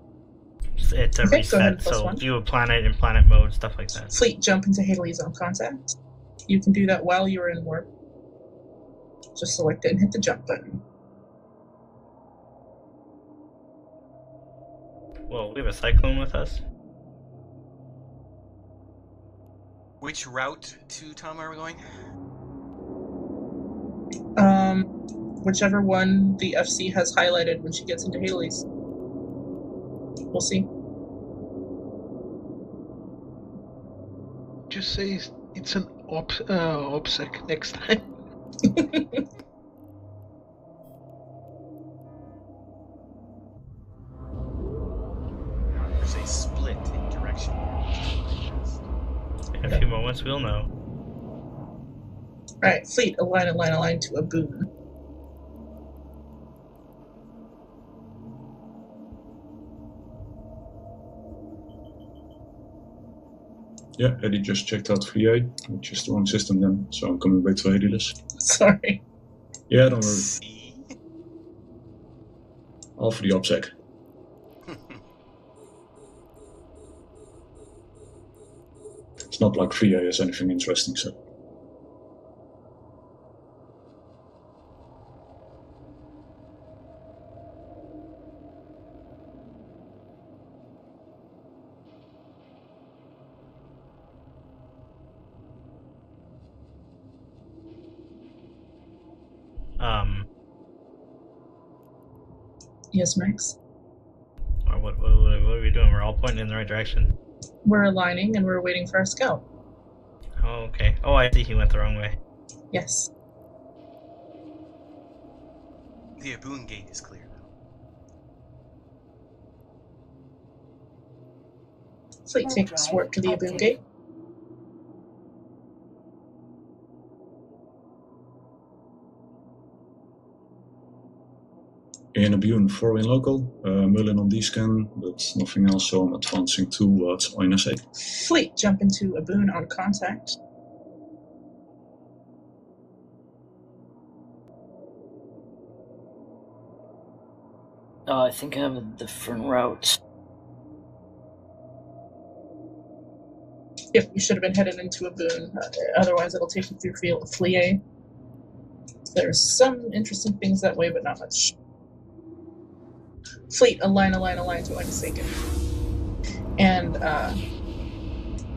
It's a Okay, go ahead, reset. So one. view a planet in planet mode, stuff like that. Fleet jump into Haley's own contact. You can do that while you're in warp. Just select it and hit the jump button. Well, we have a cyclone with us. Which route to Tom are we going? Um, whichever one the FC has highlighted when she gets into Haley's. We'll see. Just say it's- it's an op uh, OPSEC next time. There's a split in direction. In a few moments, we'll know. Alright, Fleet, align, align, align to a boom. Yeah, Eddie just checked out VA, which is the wrong system then, so I'm coming back to Aedilis. Sorry. Yeah, don't worry. All for the OPSEC. it's not like VA has anything interesting, so. Um, Yes, Max. or what, what, what are we doing? We're all pointing in the right direction. We're aligning and we're waiting for our scout. Oh, okay. Oh, I see he went the wrong way. Yes. The Aboon gate is clear. now. Fleet takes warp to the Aboon Gate. In Abune, 4 in local, uh, Merlin on D-scan, but nothing else, so I'm advancing towards ONSA. Fleet jump into Aboon on contact. Uh, I think I have a different route. Yep, you should have been headed into Aboon. Uh, otherwise, it'll take you through Field Flie. There's some interesting things that way, but not much. Fleet, align, align, align to Oinasaken. And, uh,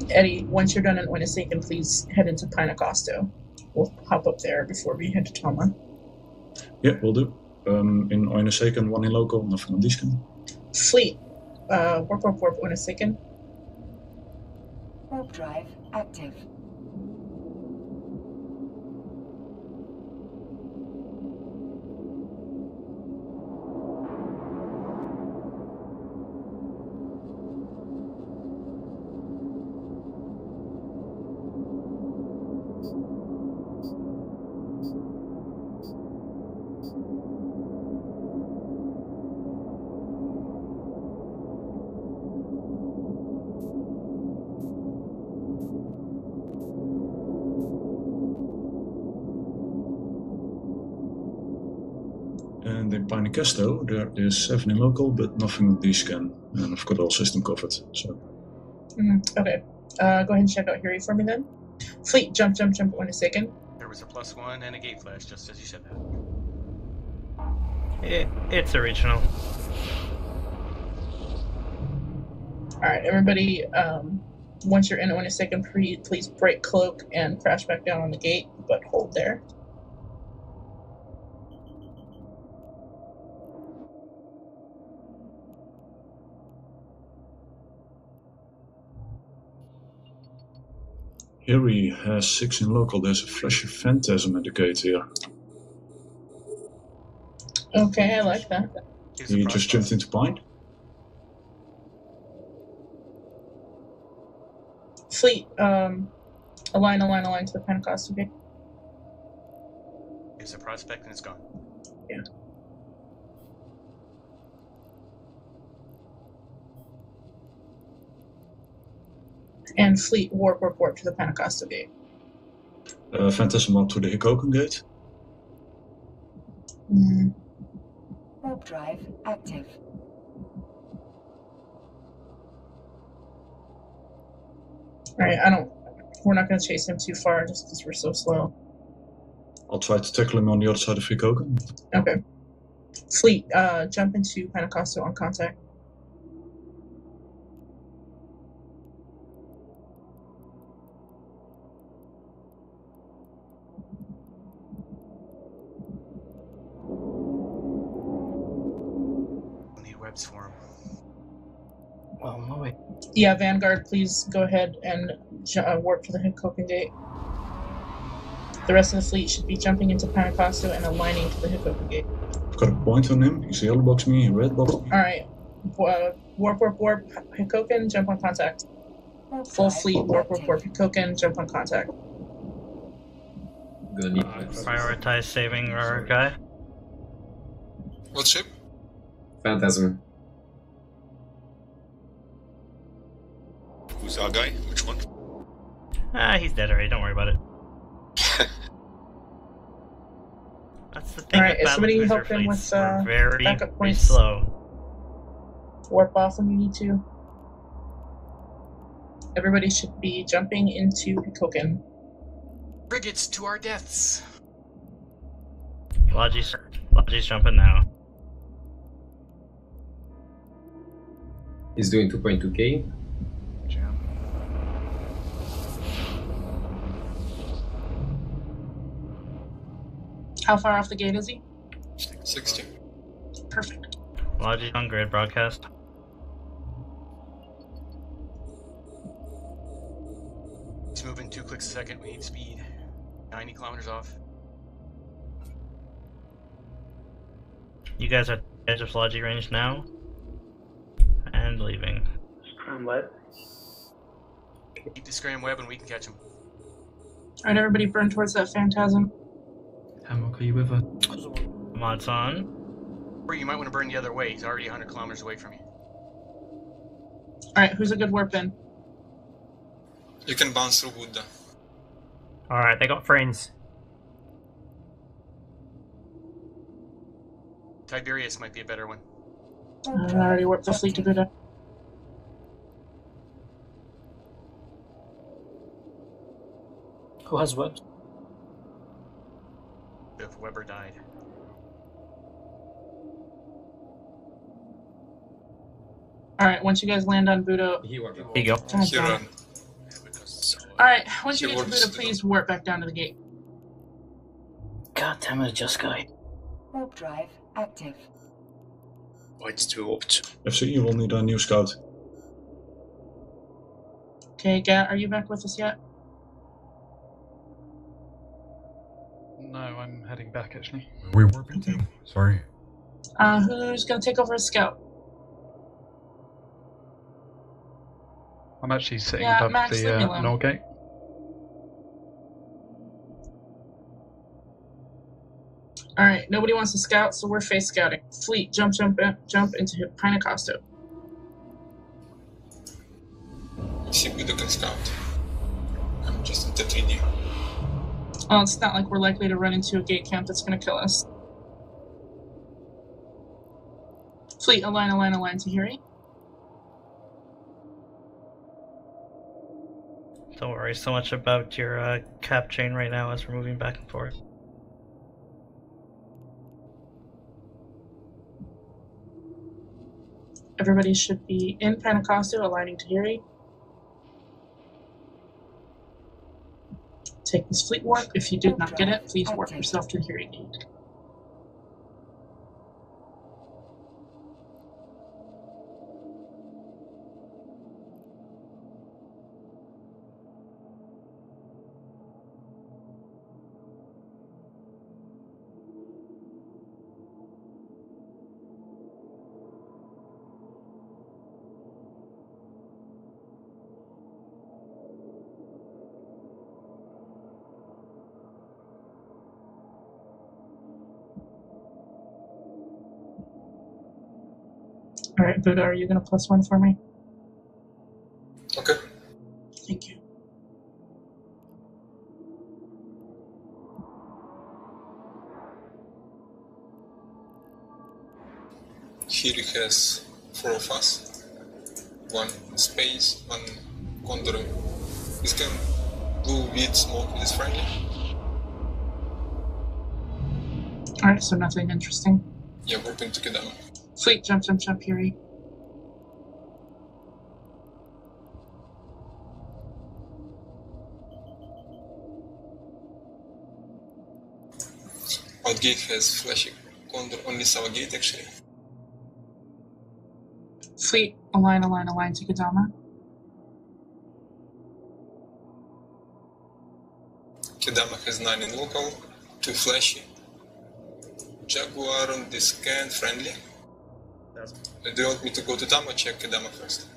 Eddie, once you're done in Oinasaken, please head into Pynekastoh. We'll hop up there before we head to Toma. Yeah, we'll do. Um, in Oinasaken, 1 in local, nothing on D-scan. Fleet, uh, warp, warp, warp, Oinasaken. Warp drive active. In Pynekastoh, there is 7 in local, but nothing on D-scan. And I've got all system covered, so. Mhm, Okay. Uh, go ahead and check out Hiri for me then. Fleet, jump, jump, jump, Oinasaken. There was a plus one and a gate flash, just as you said that. It, it's original. Alright, everybody, um, once you're in Oinasaken, pre- please break cloak and crash back down on the gate, but hold there. Here he has 6 in local, there's a flash of phantasm at the gate here. Okay, I like that. He just jumped into blind. Fleet, um, align, align, align to the Pynekastoh, okay? Gives a prospect and it's gone. Yeah. and fleet warp report to the Pynekastoh Gate. Eh, uh, Phantasmal to the Hikkoken Gate. Mm. Warp drive active. All right, I don't. We're not going to chase him too far just because we're so slow. I'll try to tackle him on the other side of Hikkoken. Okay. Fleet, uh, jump into Pynekastoh on contact. Yeah, Vanguard, please go ahead and uh, warp to the Hikkoken gate. The rest of the fleet should be jumping into Pynekastoh and aligning to the Hikkoken gate. I've got a point on him. He's yellow box me, he red box me. Alright. Uh, warp, warp, warp, Hikkoken, jump on contact. Full fleet, warp, warp, warp, Hikkoken, jump on contact. Gonna Prioritize saving our guy. What ship? Phantasm. Who's our guy? Which one? Ah, he's dead already. Don't worry about it. That's the thing Alright, is somebody battlecruiser help him with, uh, very, backup very points? slow. Warp off when you need to. Everybody should be jumping into Hikkoken. Frigates to our deaths. Logi's, Logi's jumping now. He's doing 2.2k. How far off the gate is he? 60. Perfect. Logi's on grid broadcast. He's moving two clicks a second. We need speed. 90 kilometers off. You guys are at the edge of Logi range now. And leaving. Scram web. Keep the scram web and we can catch him. Alright, everybody burn towards that phantasm. Hammock, are you with us? Mods on. Or you might want to burn the other way. He's already 100 kilometers away from you. Alright, who's a good warp in? You can bounce through Buddha. Alright, they got friends. Tiberius might be a better one. I already warped the fleet to Buddha. Who has webs? If Weber died. Alright, once you guys land on Buddha. He warped. There you go. God He damn. ran. Alright, once you get to warps Buddha, please warp back down to the gate. God damn it, just guy. Warp drive active. It's too warped. you will need a new scout. Okay, Gat, are you back with us yet? No, I'm heading back actually. We warping to? Sorry. Uh, who's gonna take over as scout? I'm actually sitting Yeah, above Max, the leave uh, null gate. Alright, nobody wants to scout, so we're face scouting. Fleet, jump, jump, uh, jump into Pynekastoh. See Buddha can scout. I'm just into 3D. Well, it's not like we're likely to run into a gate camp that's gonna kill us. Fleet, align, align, align to Hiri. Don't worry so much about your uh, cap chain right now as we're moving back and forth. Everybody should be in Pynekastoh, aligning to Take this fleet warp. If you did not get it, please warp yourself to the Hiri gate. Alright, Buddha, are you gonna plus one for me? Okay. Thank you. Here he has four of us. One space, one condor, We scan blue weed smoke is friendly. Alright, so nothing interesting. Yeah, warping to Kedama. Fleet, jump, jump, jump, Yuri. Outgate has flashing condor only Sava gate actually. Fleet, align, align, align to Kadama. Kedama has 9 in local, 2 flashy. Jaguar on this scan friendly. Uh, Do you want me to go to Tama? Check Kedama first.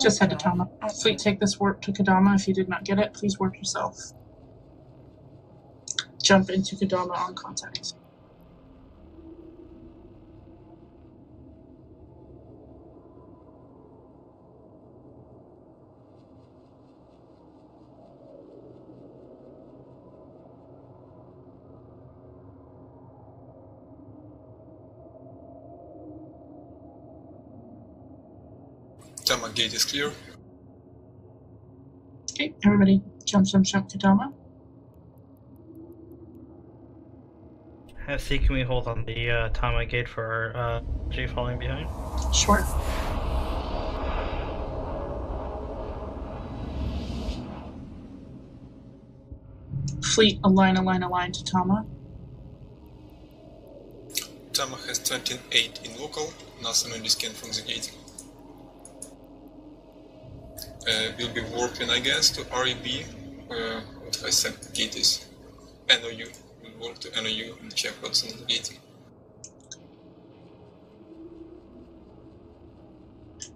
Just head to Tama. Fleet, take this warp to Kedama. If you did not get it, please warp yourself. Jump into Kedama on contact. Tama gate is clear. Okay, everybody jump, jump, jump to Tama. FC, can we hold on the uh, Tama gate for uh, G falling behind? Sure. Fleet, align, align, align to Tama. Tama has 28 in local, nothing on this scan from the gate. Uh, we'll be warping, I guess, to REB. Uh, what I said gate is NOU. We'll warp to NOU and check what's on the gate.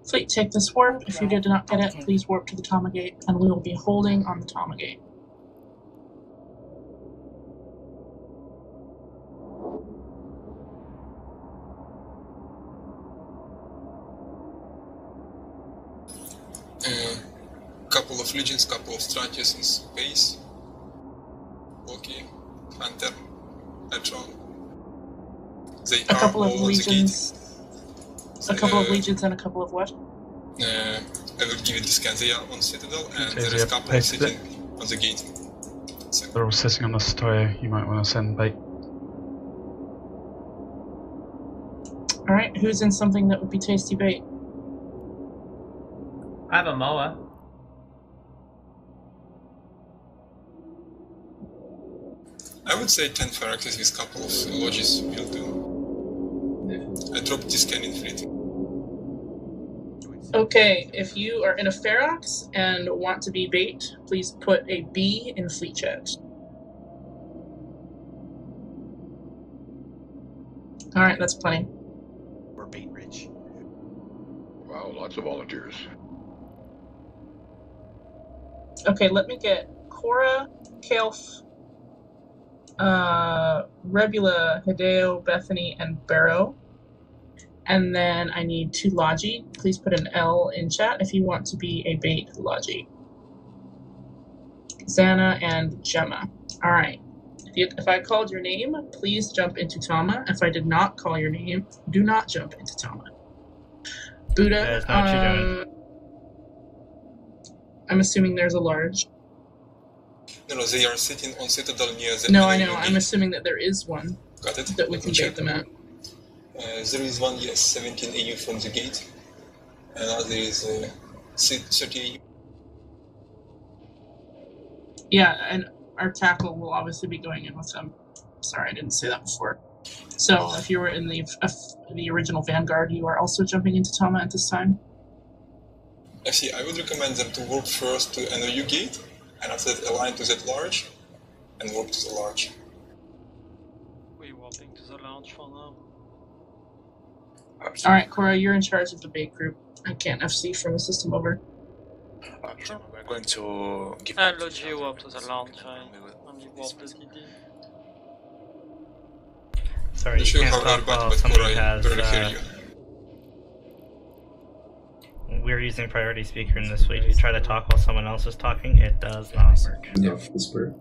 Fleet, take this warp. If you did not get it, please warp to the Tama gate, and we will be holding on the Tama gate. Couple couple of Stratios in space. Loki, Hunter, Etron. They A couple of all the legions. A couple of Uh, legions and a couple of what? Uh, I will give it the scan. They are on Citadel, and Okay, there so is you a couple have of to sitting on the gate. They're all sitting on the Stoya. You might want to send bait. Alright, who's in something that would be tasty bait? I have a mower. I would say 10 Feroxes with couple of lodges will do. I dropped this scan in fleet. Okay, if you are in a Ferox and want to be bait, please put a B in fleet chat. Alright, that's plenty. We're bait rich. Wow, lots of volunteers. Okay, let me get Cora, Kaelf, uh, Rebula, Hideo, Bethany, and Barrow. And then I need two Logi. Please put an L in chat if you want to be a bait Logi. Xana and Gemma. Alright. If, you- if I called your name, please jump into Tama. If I did not call your name, do not jump into Tama. Buddha, That's not what you're doing. um, I'm assuming there's a large. No, no, they are sitting on Citadel near the No, I know. I'm assuming that there is one Got it? that we can check. them out. Uh, there is one, yes, 17 AU from the gate. Another is uh, 30 AU. Yeah, and our tackle will obviously be going in with them. Sorry, I didn't say that before. So if you were in the uh, the original Vanguard, you are also jumping into Tama at this time. Actually, I would recommend them to warp first to NOU gate, and after that align to that large, and warp to the large. We warping to the lounge for now. All right, Cora, you're in charge of the bait group. I can't FC from the system over. We're going to give And Logi warp to the lounge, I only warp the Sorry, you can't how talk while somebody has. Uh, you. We're using priority speaker in this way. If you try to talk while someone else is talking, it does not work. Yeah, whisper.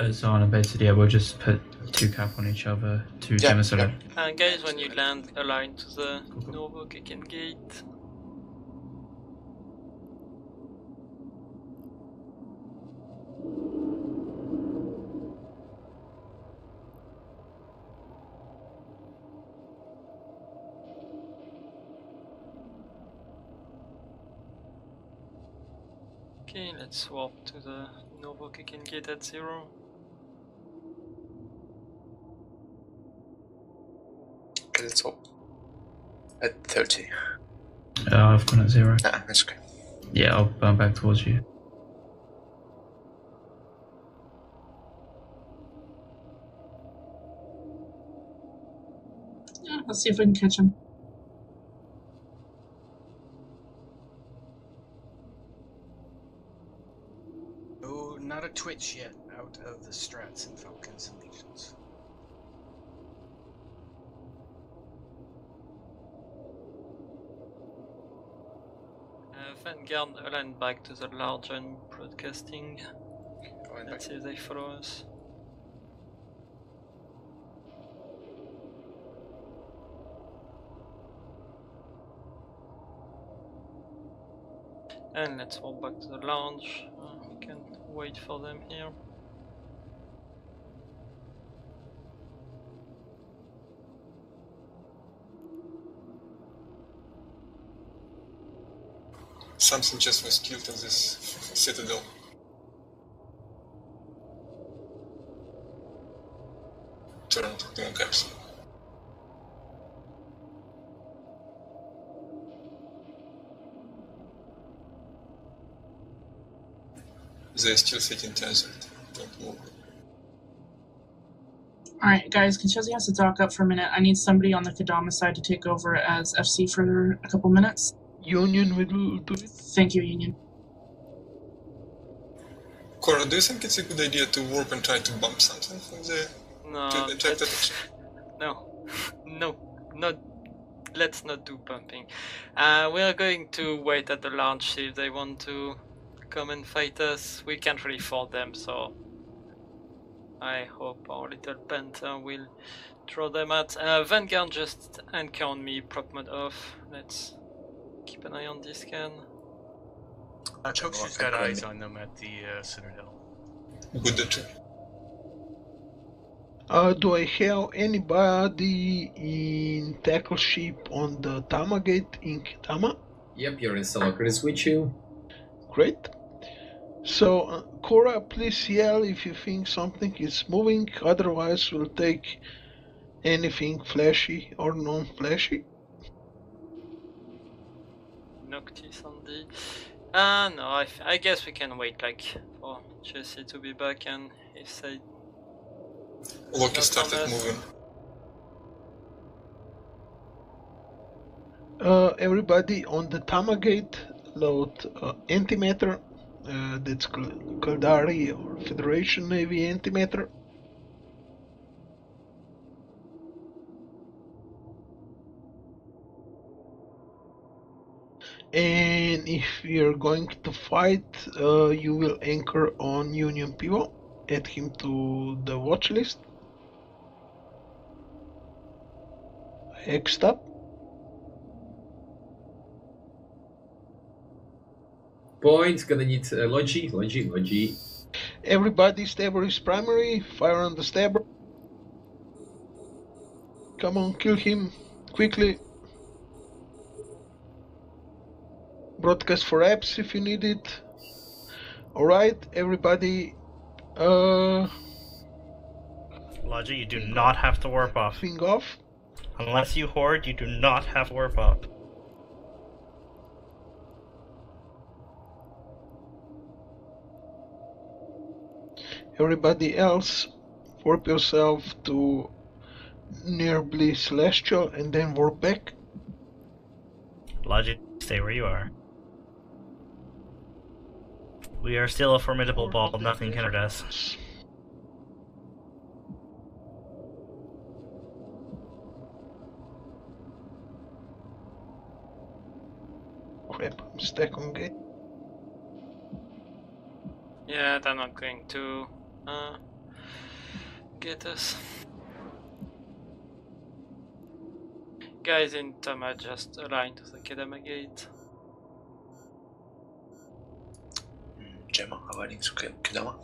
uh, on, and basically, yeah, we'll just put two cap on each other to Yeah, Gemma Select. Uh, guys, when you land, align to the Nourvukaiken gate. Okay, let's swap to the Nourvukaiken gate at zero. Okay, let's swap At 30. Uh, I've gone at zero. Ah, that's okay. Yeah, I'll burn back towards you. Yeah, let's see if we can catch him. Oh, not a twitch yet out of the strats and falcons and legions. Uh, Vanguard align back to the large and broadcasting. Let's see if they follow us. And let's walk back to the lounge. Uh, we can wait for them here. Something just was killed in this citadel. Turn to the capsule. They're still sitting tensored. Don't move. Alright, guys, Kinshezi has to dock up for a minute. I need somebody on the Kedama side to take over as FC for a couple minutes. Union will do it. Thank you, Union. Cora, do you think it's a good idea to warp and try to bump something from the No, to attract let's- no, no, not. Let's not do pumping. Uh, we are going to wait at the launch see if they want to come and fight us. We can't really fault them, so I hope our little panther will throw them at. Uh, Vanguard just anchor on me, prop mode off. Let's keep an eye on this scan. Uh, Choksu's got eyes on them at the uh, Citadel. Good the two. Uh, do I have anybody in tackle ship on the Tama gate in Kedama? Yep, your installer is with you. Great. So, uh, Cora, please yell if you think something is moving, otherwise, we'll take anything flashy or non flashy. Noctis on the. Uh, no, I, f- I guess we can wait like for Jesse to be back and if they. Loki Not started us. moving. Uh, everybody on the Tama gate, load uh, antimatter. Uh, that's Caldari or Federation Navy antimatter. And if you're going to fight, uh, you will anchor on Union Pivo, add him to the watch list. Next up, Point, gonna need uh, Logi, Logi, Logi. Everybody, stabber is primary. Fire on the stabber. Come on, kill him quickly. Broadcast for apps if you need it. Alright, everybody. Uh, Logi, you do not have to warp off. thing off. Unless you hoard, you do not have warp up. Everybody else, warp yourself to nearly celestial and then warp back. Logi, stay where you are. We are still a formidable ball, nothing can hurt us. Crap, I'm stuck on gate. Yeah, they're not going to. Uh, get us. Guys in Tama just aligned to the Kedama gate. Gemma, aligning to K- Kedama.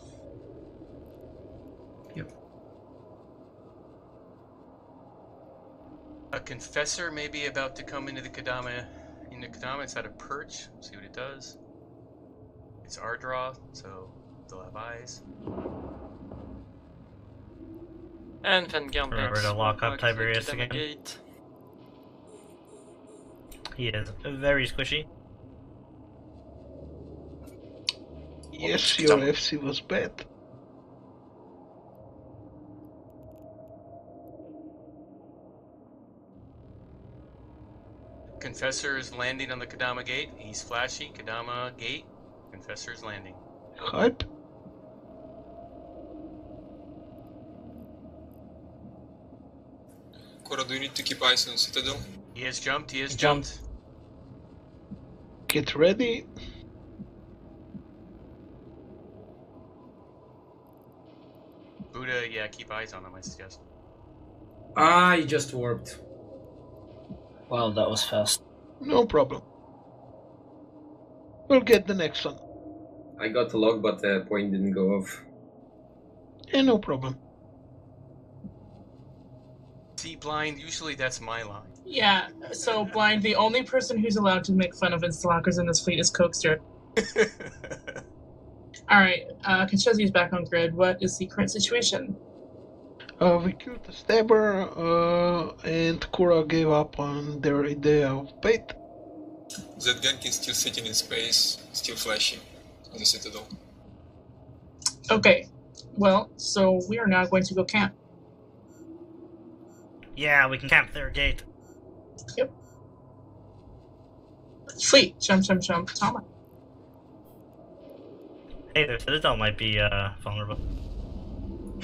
A confessor may be about to come into the Kedama. Into Kedama, it's at a perch. See what it does. It's our draw, so they'll have eyes. And Van Geln Remember to lock up Tiberius again. gate. He is very squishy. Yes, your FC was bad. Confessor is landing on the Kedama gate. He's flashy. Kedama gate. Confessor is landing. Hype. Cora, do you need to keep eyes on Citadel? He has jumped. He has He jumped. Get ready. Buddha, yeah, keep eyes on him. I suggest. Ah, he just warped. Wow, that was fast. No problem. We'll get the next one. I got the log, but the point didn't go off. Yeah, no problem. See, blind. Usually that's my line. Yeah, so blind. The only person who's allowed to make fun of instalockers in this fleet is Cokester. All right, uh, Kinshezi is back on grid. What is the current situation? Uh, we killed the stabber, uh, and Kura gave up on their idea of bait. That gank is still sitting in space, still flashing on the Citadel. Okay, well, so we are now going to go camp. Yeah, we can camp their gate. Yep. Fleet, jump, jump, jump, Tama. Hey, their citadel might be uh, vulnerable.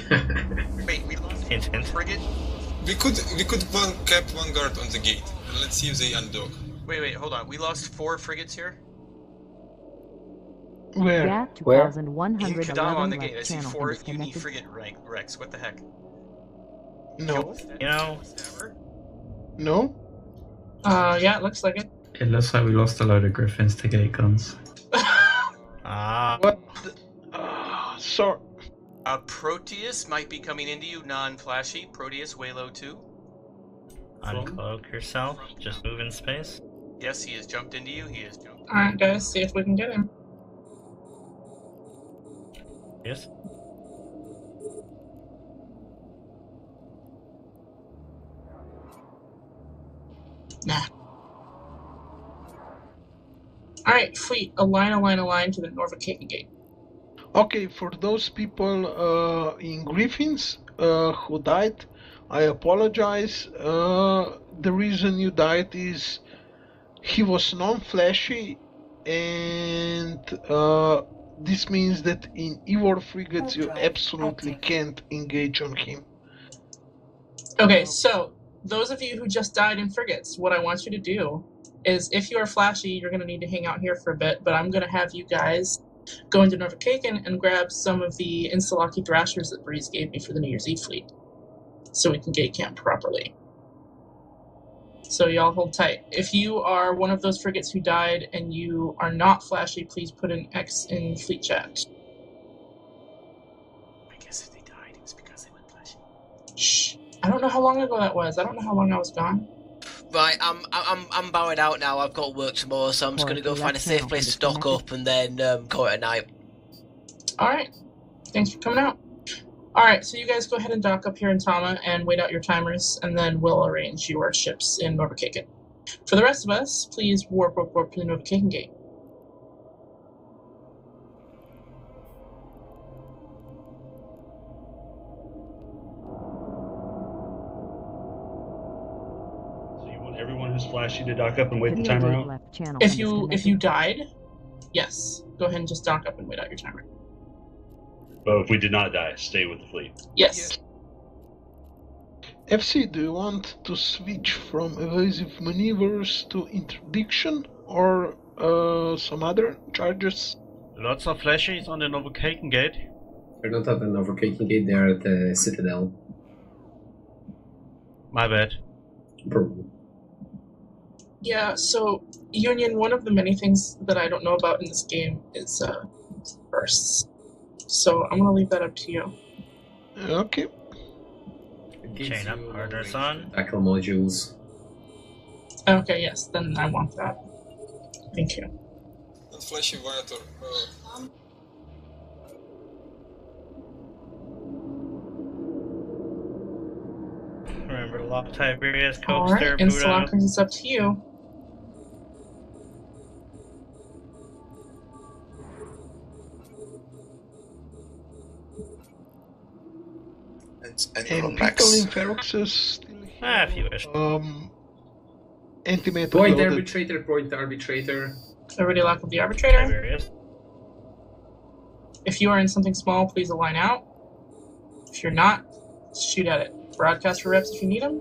Wait, we lost Hint, hint. frigate. We could we could one cap one guard on the gate and let's see if they undock. Wait, wait, hold on. We lost four frigates here. Where? Yeah, In 2111 Kedama on the left gate. I see four uni frigate rank wrecks. What the heck? No. You know, No? Uh, yeah, it looks like it. It looks like we lost a load of griffins to gate guns. Ah. What? The... Uh, sorry. Uh, Proteus might be coming into you non-flashy. Proteus way low too. uncloak yourself. Just move in space. Yes, he has jumped into you. He has jumped. All right, guys, see if we can get him. Yes. Nah. All right, fleet, align, align, align to the Nourvukaiken gate. Okay, for those people uh, in Griffins uh, who died, I apologize. Uh, the reason you died is he was non-flashy, and uh, this means that in Ivor frigates you absolutely can't engage on him. Okay, so those of you who just died in frigates, what I want you to do is if you are flashy, you're going to need to hang out here for a bit, but I'm going to have you guys go into Nourvukaiken and grab some of the Instalaki Thrashers that Breeze gave me for the New Year's Eve fleet so we can gate camp properly. So y'all hold tight. If you are one of those frigates who died and you are not flashy, please put an X in fleet chat. I guess if they died, it was because they went flashy. Shh. I don't know how long ago that was. I don't know how long I was gone. Right, I'm I'm I'm bowing out now. I've got work tomorrow, so I'm just gonna go find a safe place to is stock up and then um, call it a night. All right. Thanks for coming out. All right, so you guys go ahead and dock up here in Tama and wait out your timers, and then we'll arrange your ships in Nourvukaiken. For the rest of us, please warp, warp, warp to the Nourvukaiken gate. Want you to dock up and wait the Video timer out? If you if you died, yes, go ahead and just dock up and wait out your timer. But if we did not die, stay with the fleet. Yes. FC, do you want to switch from evasive maneuvers to interdiction or uh, some other charges? Lots of flashes on the Nourvukaiken gate. They're not at the Overcaking Gate, they're at the Citadel. My bad. Probably. Yeah, so Union, one of the many things that I don't know about in this game is uh, bursts. So I'm gonna leave that up to you. Okay. Chain up partners on. Tackle modules. Okay, yes, then I want that. Thank you. And Flashy Viator. Uh, Remember to lock Tiberius, All right, Coaster, and Buddha. Stalkers, it's up to you. And, and, And people in Ferox Ah, if you wish. um antimatter Point loaded. arbitrator, point arbitrator. Everybody lock up the arbitrator. Tiberius. If you are in something small, please align out. If you're not, shoot at it. Broadcast for reps if you need them.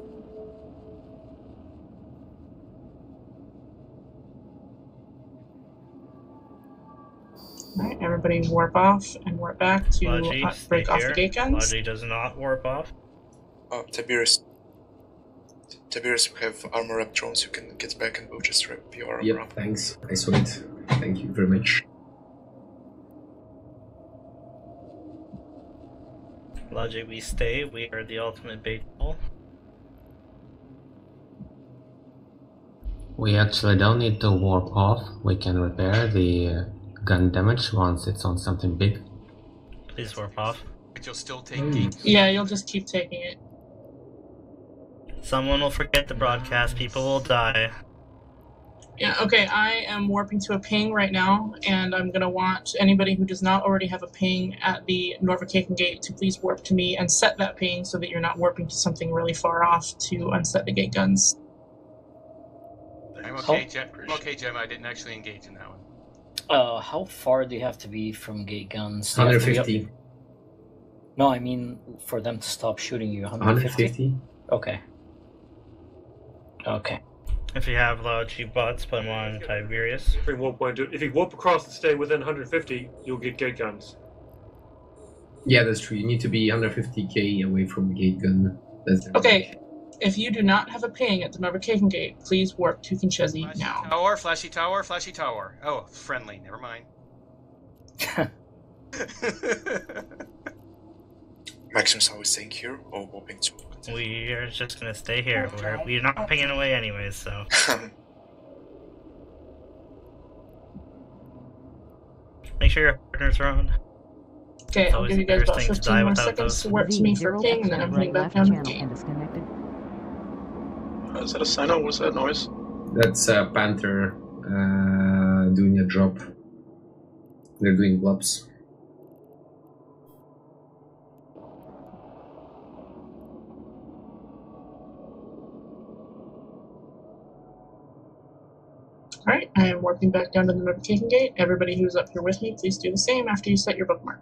Alright, everybody warp off and warp back to Logi, uh, break off here. the gate guns. Logi does not warp off. Oh, Tiberius. Tiberius, we have armor up drones. You can get back and we'll just rep your armor Yep, up. thanks. I saw it. Thank you very much. Logi, we stay. We are the ultimate bait ball. We actually don't need to warp off. We can repair the uh, gun damage once it's on something big. Please warp off. But you'll still take gate. Hmm. Yeah, you'll just keep taking it. Someone will forget the broadcast. People will die. Yeah, okay, I am warping to a ping right now, and I'm gonna want anybody who does not already have a ping at the Nourvukaiken gate to please warp to me and set that ping so that you're not warping to something really far off to unset the gate guns. I'm okay, Gem. I'm okay, Gem. I didn't actually engage in that one. Uh, how far do you have to be from gate guns? Do you have to be up- 150. No, I mean for them to stop shooting you. 150. 150. Okay. Okay. If you have Logi bots, put them on Tiberius. Bring warp point to- If you warp across and stay within 150, you'll get gate guns. Yeah, that's true. You need to be 150k away from the gate gun. That's the Okay, if you do not have a ping at the Nourvukaiken gate, please warp to Kinchezi now. Tower, flashy tower, flashy tower. Oh, friendly. Never mind. Maximus, are we staying here or warping to? We are just gonna stay here. We're, we're not pinging away anyways, so. Make sure your partners are on. Okay, I'll give you guys about 15 more seconds those. to warp to me for a ping, and then I'm heading back down to the gate. Is that a sign or what's that noise? That's a Panther uh, doing a drop. They're doing blobs. Alright, I am warping back down to the notification gate. Everybody who's up here with me, please do the same after you set your bookmark.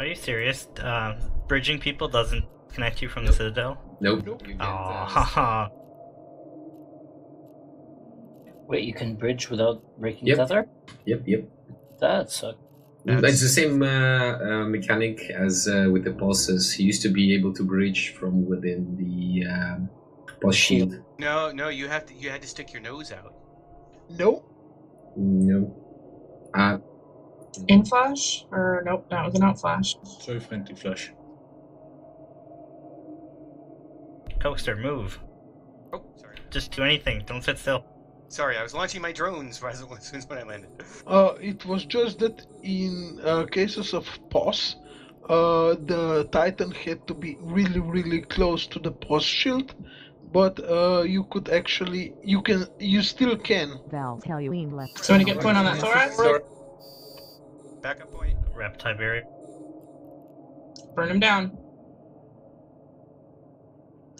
Are you serious? Uh, bridging people doesn't connect you from the Citadel? Nope. Aw, haha. Wait, you can bridge without breaking Yep. tether? Yep, yep. That sucks. It's the same uh, uh, mechanic as uh, with the bosses. He used to be able to bridge from within the um, boss shield. No, no, you have to. You had to stick your nose out. Nope. No. Uh, In flash? Or nope, that was an out flash. Zo friendly flash. Coaster, move. Oh, sorry. Just do anything. Don't sit still. Sorry, I was launching my drones as soon as when I landed. Uh, it was just that in uh, cases of pause, uh, the Titan had to be really, really close to the POS shield, but uh, you could actually, you can, you still can. Val Halloween left. So when you get point on that thorax, Backup point. Rep Tiberius. burn him down.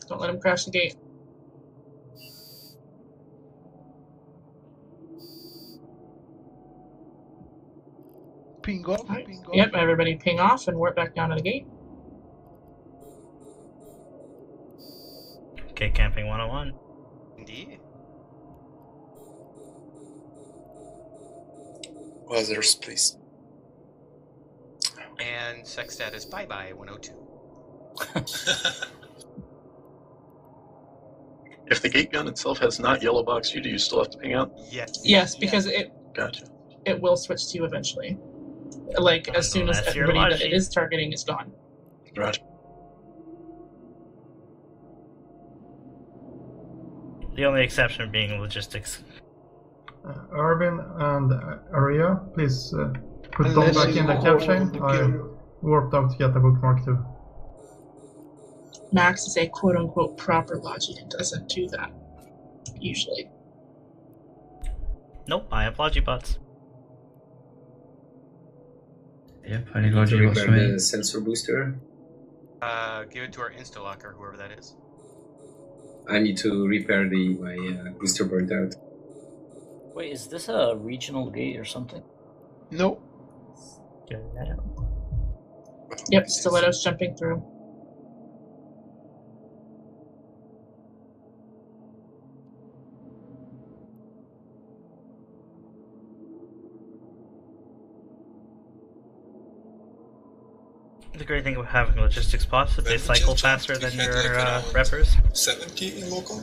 Don't let him crash the gate. Ping off, ping off. Yep, everybody ping off and warp back down to the gate. Okay, camping 101. Indeed. Others, please. And sex status bye bye 102. If the gate gun itself has not yellow box you, do you still have to ping out? Yes. Yes, because it Gotcha. it will switch to you eventually. Like as soon as Unless you're everybody that Logi. it is targeting is gone. Roger. The only exception being logistics. Uh, Urban and uh, Aria, please uh, put them Unless back you in the hold cap on the I kill. warped out to get the bookmark too. Max is a quote unquote proper logic and doesn't do that usually. Nope, I have Logibots. Yep, only To logic works for repair me. the sensor booster. Uh, give it to our instalocker, whoever that is. I need to repair the my uh, booster burnt out. Wait, is this a regional gate or something? Nope. Yep, stilettos jumping through. Great thing about having logistics bots is they cycle faster than your like, uh, reppers. 70 in local.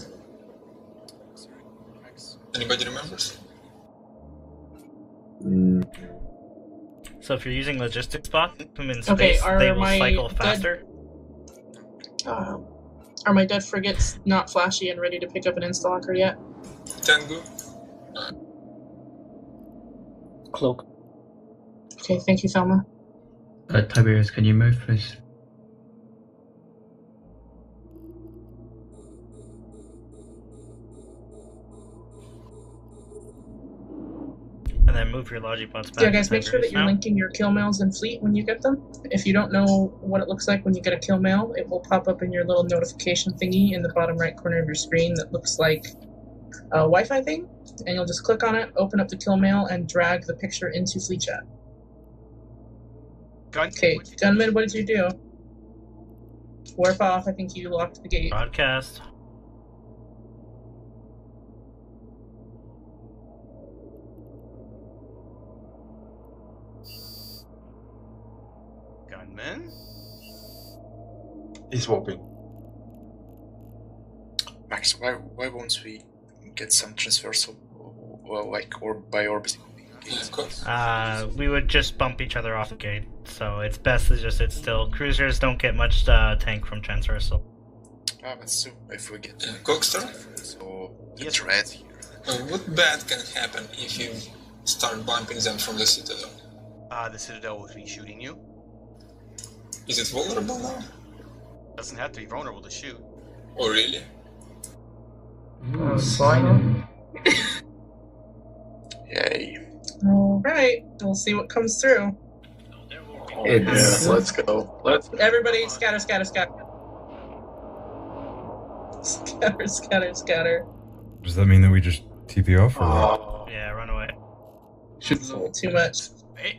Anybody remembers? Mm, So if you're using logistics bots, put them in Okay, space, are they will my cycle dead- faster. Uh, are my dead frigates not flashy and ready to pick up an instalocker yet? Tengu. Cloak. Okay, thank you, Thelma. Uh, Tiberius, can you move, please? And then move your Logibots back. Yeah, guys, make sure that you're now. linking your kill mails and fleet when you get them. If you don't know what it looks like when you get a kill mail, it will pop up in your little notification thingy in the bottom right corner of your screen that looks like a Wi-Fi thing, and you'll just click on it, open up the kill mail, and drag the picture into Fleet Chat. Gun. Okay, gunman, what did you do? Warp off. I think you locked the gate. Broadcast. Gunman. He's warping. Max, why why won't we get some transversal, well, like or by orbiting? Uh, we would just bump each other off the gate, so it's best to just sit still. Cruisers don't get much uh, tank from transversal. Ah, but so if we get Cookster? so the red here. Uh, what bad can happen if you start bumping them from the citadel? Uh, the Citadel will be shooting you. Is it vulnerable now? Doesn't have to be vulnerable to shoot. Oh, really? Uh, sign Yay. All right, we'll see what comes through. It's- Yeah, let's go. Let's. Everybody, scatter, scatter, scatter. Scatter, scatter, scatter. Does that mean that we just TP off or what? Yeah, run away. Should Too much.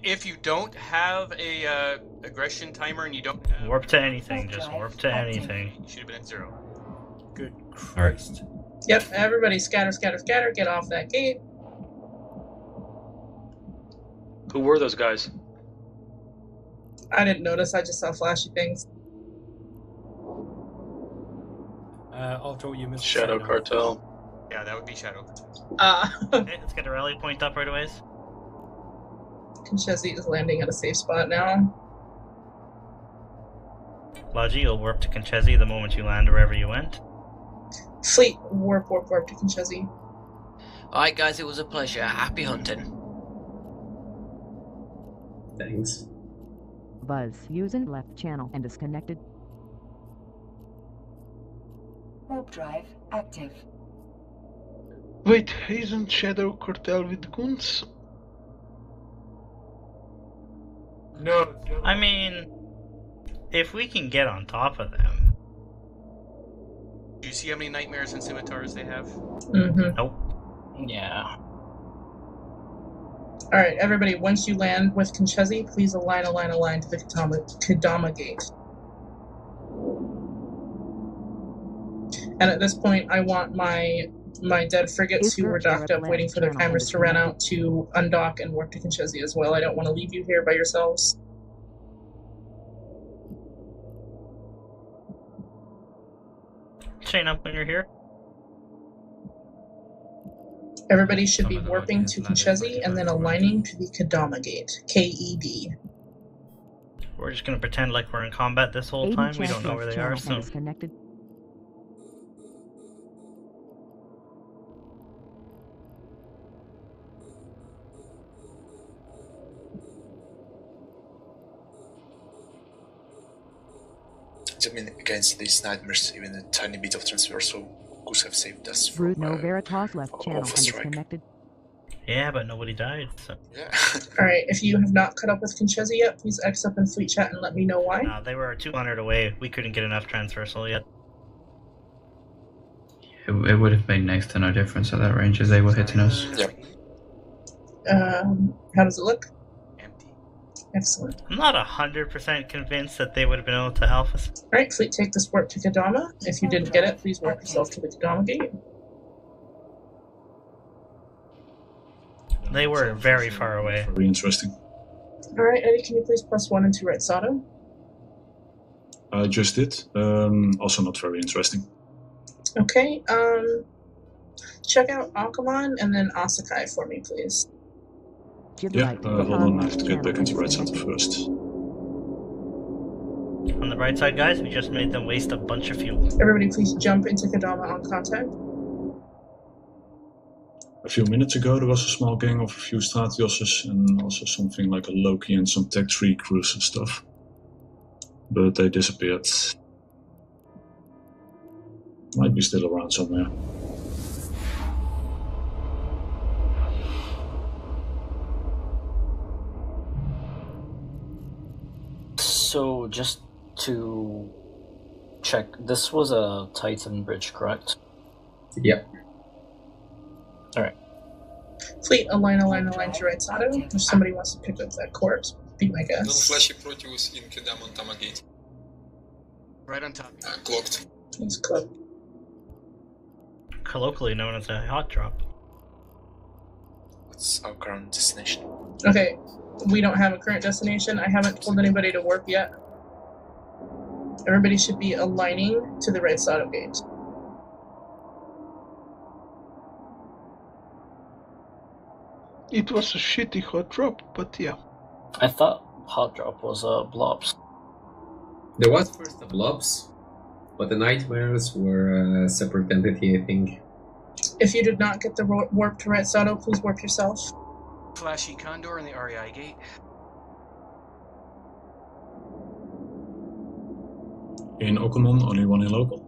If you don't have a uh, aggression timer and you don't have Warp to anything, just warp to anything. you should have been at zero. Good. All right. Yep, everybody scatter, scatter, scatter, get off that gate. Who were those guys? I didn't notice, I just saw flashy things. Uh, Ultra, you missed Shadow sign-off. Cartel. Yeah, that would be Shadow. Uh, Okay, let's get a rally point up right away. Conchesi is landing at a safe spot now. Logi, you'll warp to Conchesi the moment you land wherever you went. Fleet, warp, warp, warp to Conchesi. Alright, guys, it was a pleasure. Happy hunting. Thanks. Buzz using left channel and disconnected. Warp drive active. Wait, isn't Shadow Cartel with goons? No. I mean, if we can get on top of them. Do you see how many nightmares and scimitars they have? Mm-hmm. Nope. Yeah. All right, everybody, once you land with Kinchezi, please align, align, align to the Kedama, Kedama Gate. And at this point, I want my my dead frigates who were docked up waiting for their timers to run out to undock and warp to Kinchezi as well. I don't want to leave you here by yourselves. Chain up when you're here. Everybody should be warping to Kinchezi and then aligning to the Kedama Gate. K-E-D. We're just gonna pretend like we're in combat this whole time. We don't know where they channel are, so connected. I mean, against these nightmares, even a tiny bit of transversal could have saved us from Brute No uh, Veritas left channel off and is yeah, but nobody died. So Alright, if you have not caught up with Kinchezi yet, please X up in Fleet Chat and let me know why. uh, they were 200 away. We couldn't get enough transversal yet. It, it would have made next to no difference at that range as they were hitting us. Um, how does it look? Empty. Excellent. I'm not hundred percent convinced that they would have been able to help us. Alright, Fleet, take this warp to Kedama. If you didn't get it, please warp yourself to the Kedama Gate. They were very far away. Very interesting. Alright, Eddie, can you please press plus one into Reitsato? I just did. Um, also not very interesting. Okay, um, check out Akamon and then Asakai for me, please. Yeah, uh, hold on, I have to get back into right Center first. On the right side, guys, we just made them waste a bunch of fuel. Everybody, please jump into Kedama on contact. A few minutes ago, there was a small gang of a few Stratioses and also something like a Loki and some Tech 3 crews and stuff. But they disappeared. Might be still around somewhere. So just to check, this was a Titan bridge, correct? Yep. Alright. Fleet, align, align, align to Reitsato. If somebody wants to pick up that corpse, be my guest. Non-flashy Proteus in Kedamon Tamagate. Right on top. Uh, clocked. It's cloaked. Colloquially known as a hot drop. What's our current destination? Okay, we don't have a current destination. I haven't told anybody to warp yet. Everybody should be aligning to the Reitsato Gate. It was a shitty hot drop, but yeah. I thought hot drop was uh, blobs. There was first the blobs, but the nightmares were a separate entity, I think. If you did not get the warp to Reitsato, please warp yourself. Flashy Condor in the REI gate. In Okamon, only one in local.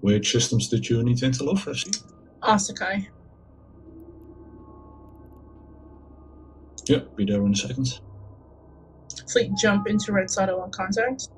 Which systems did you need to interlock, FC? Asakai. Ah, yep, be there in a second. Fleet, jump into Reitsato on contact.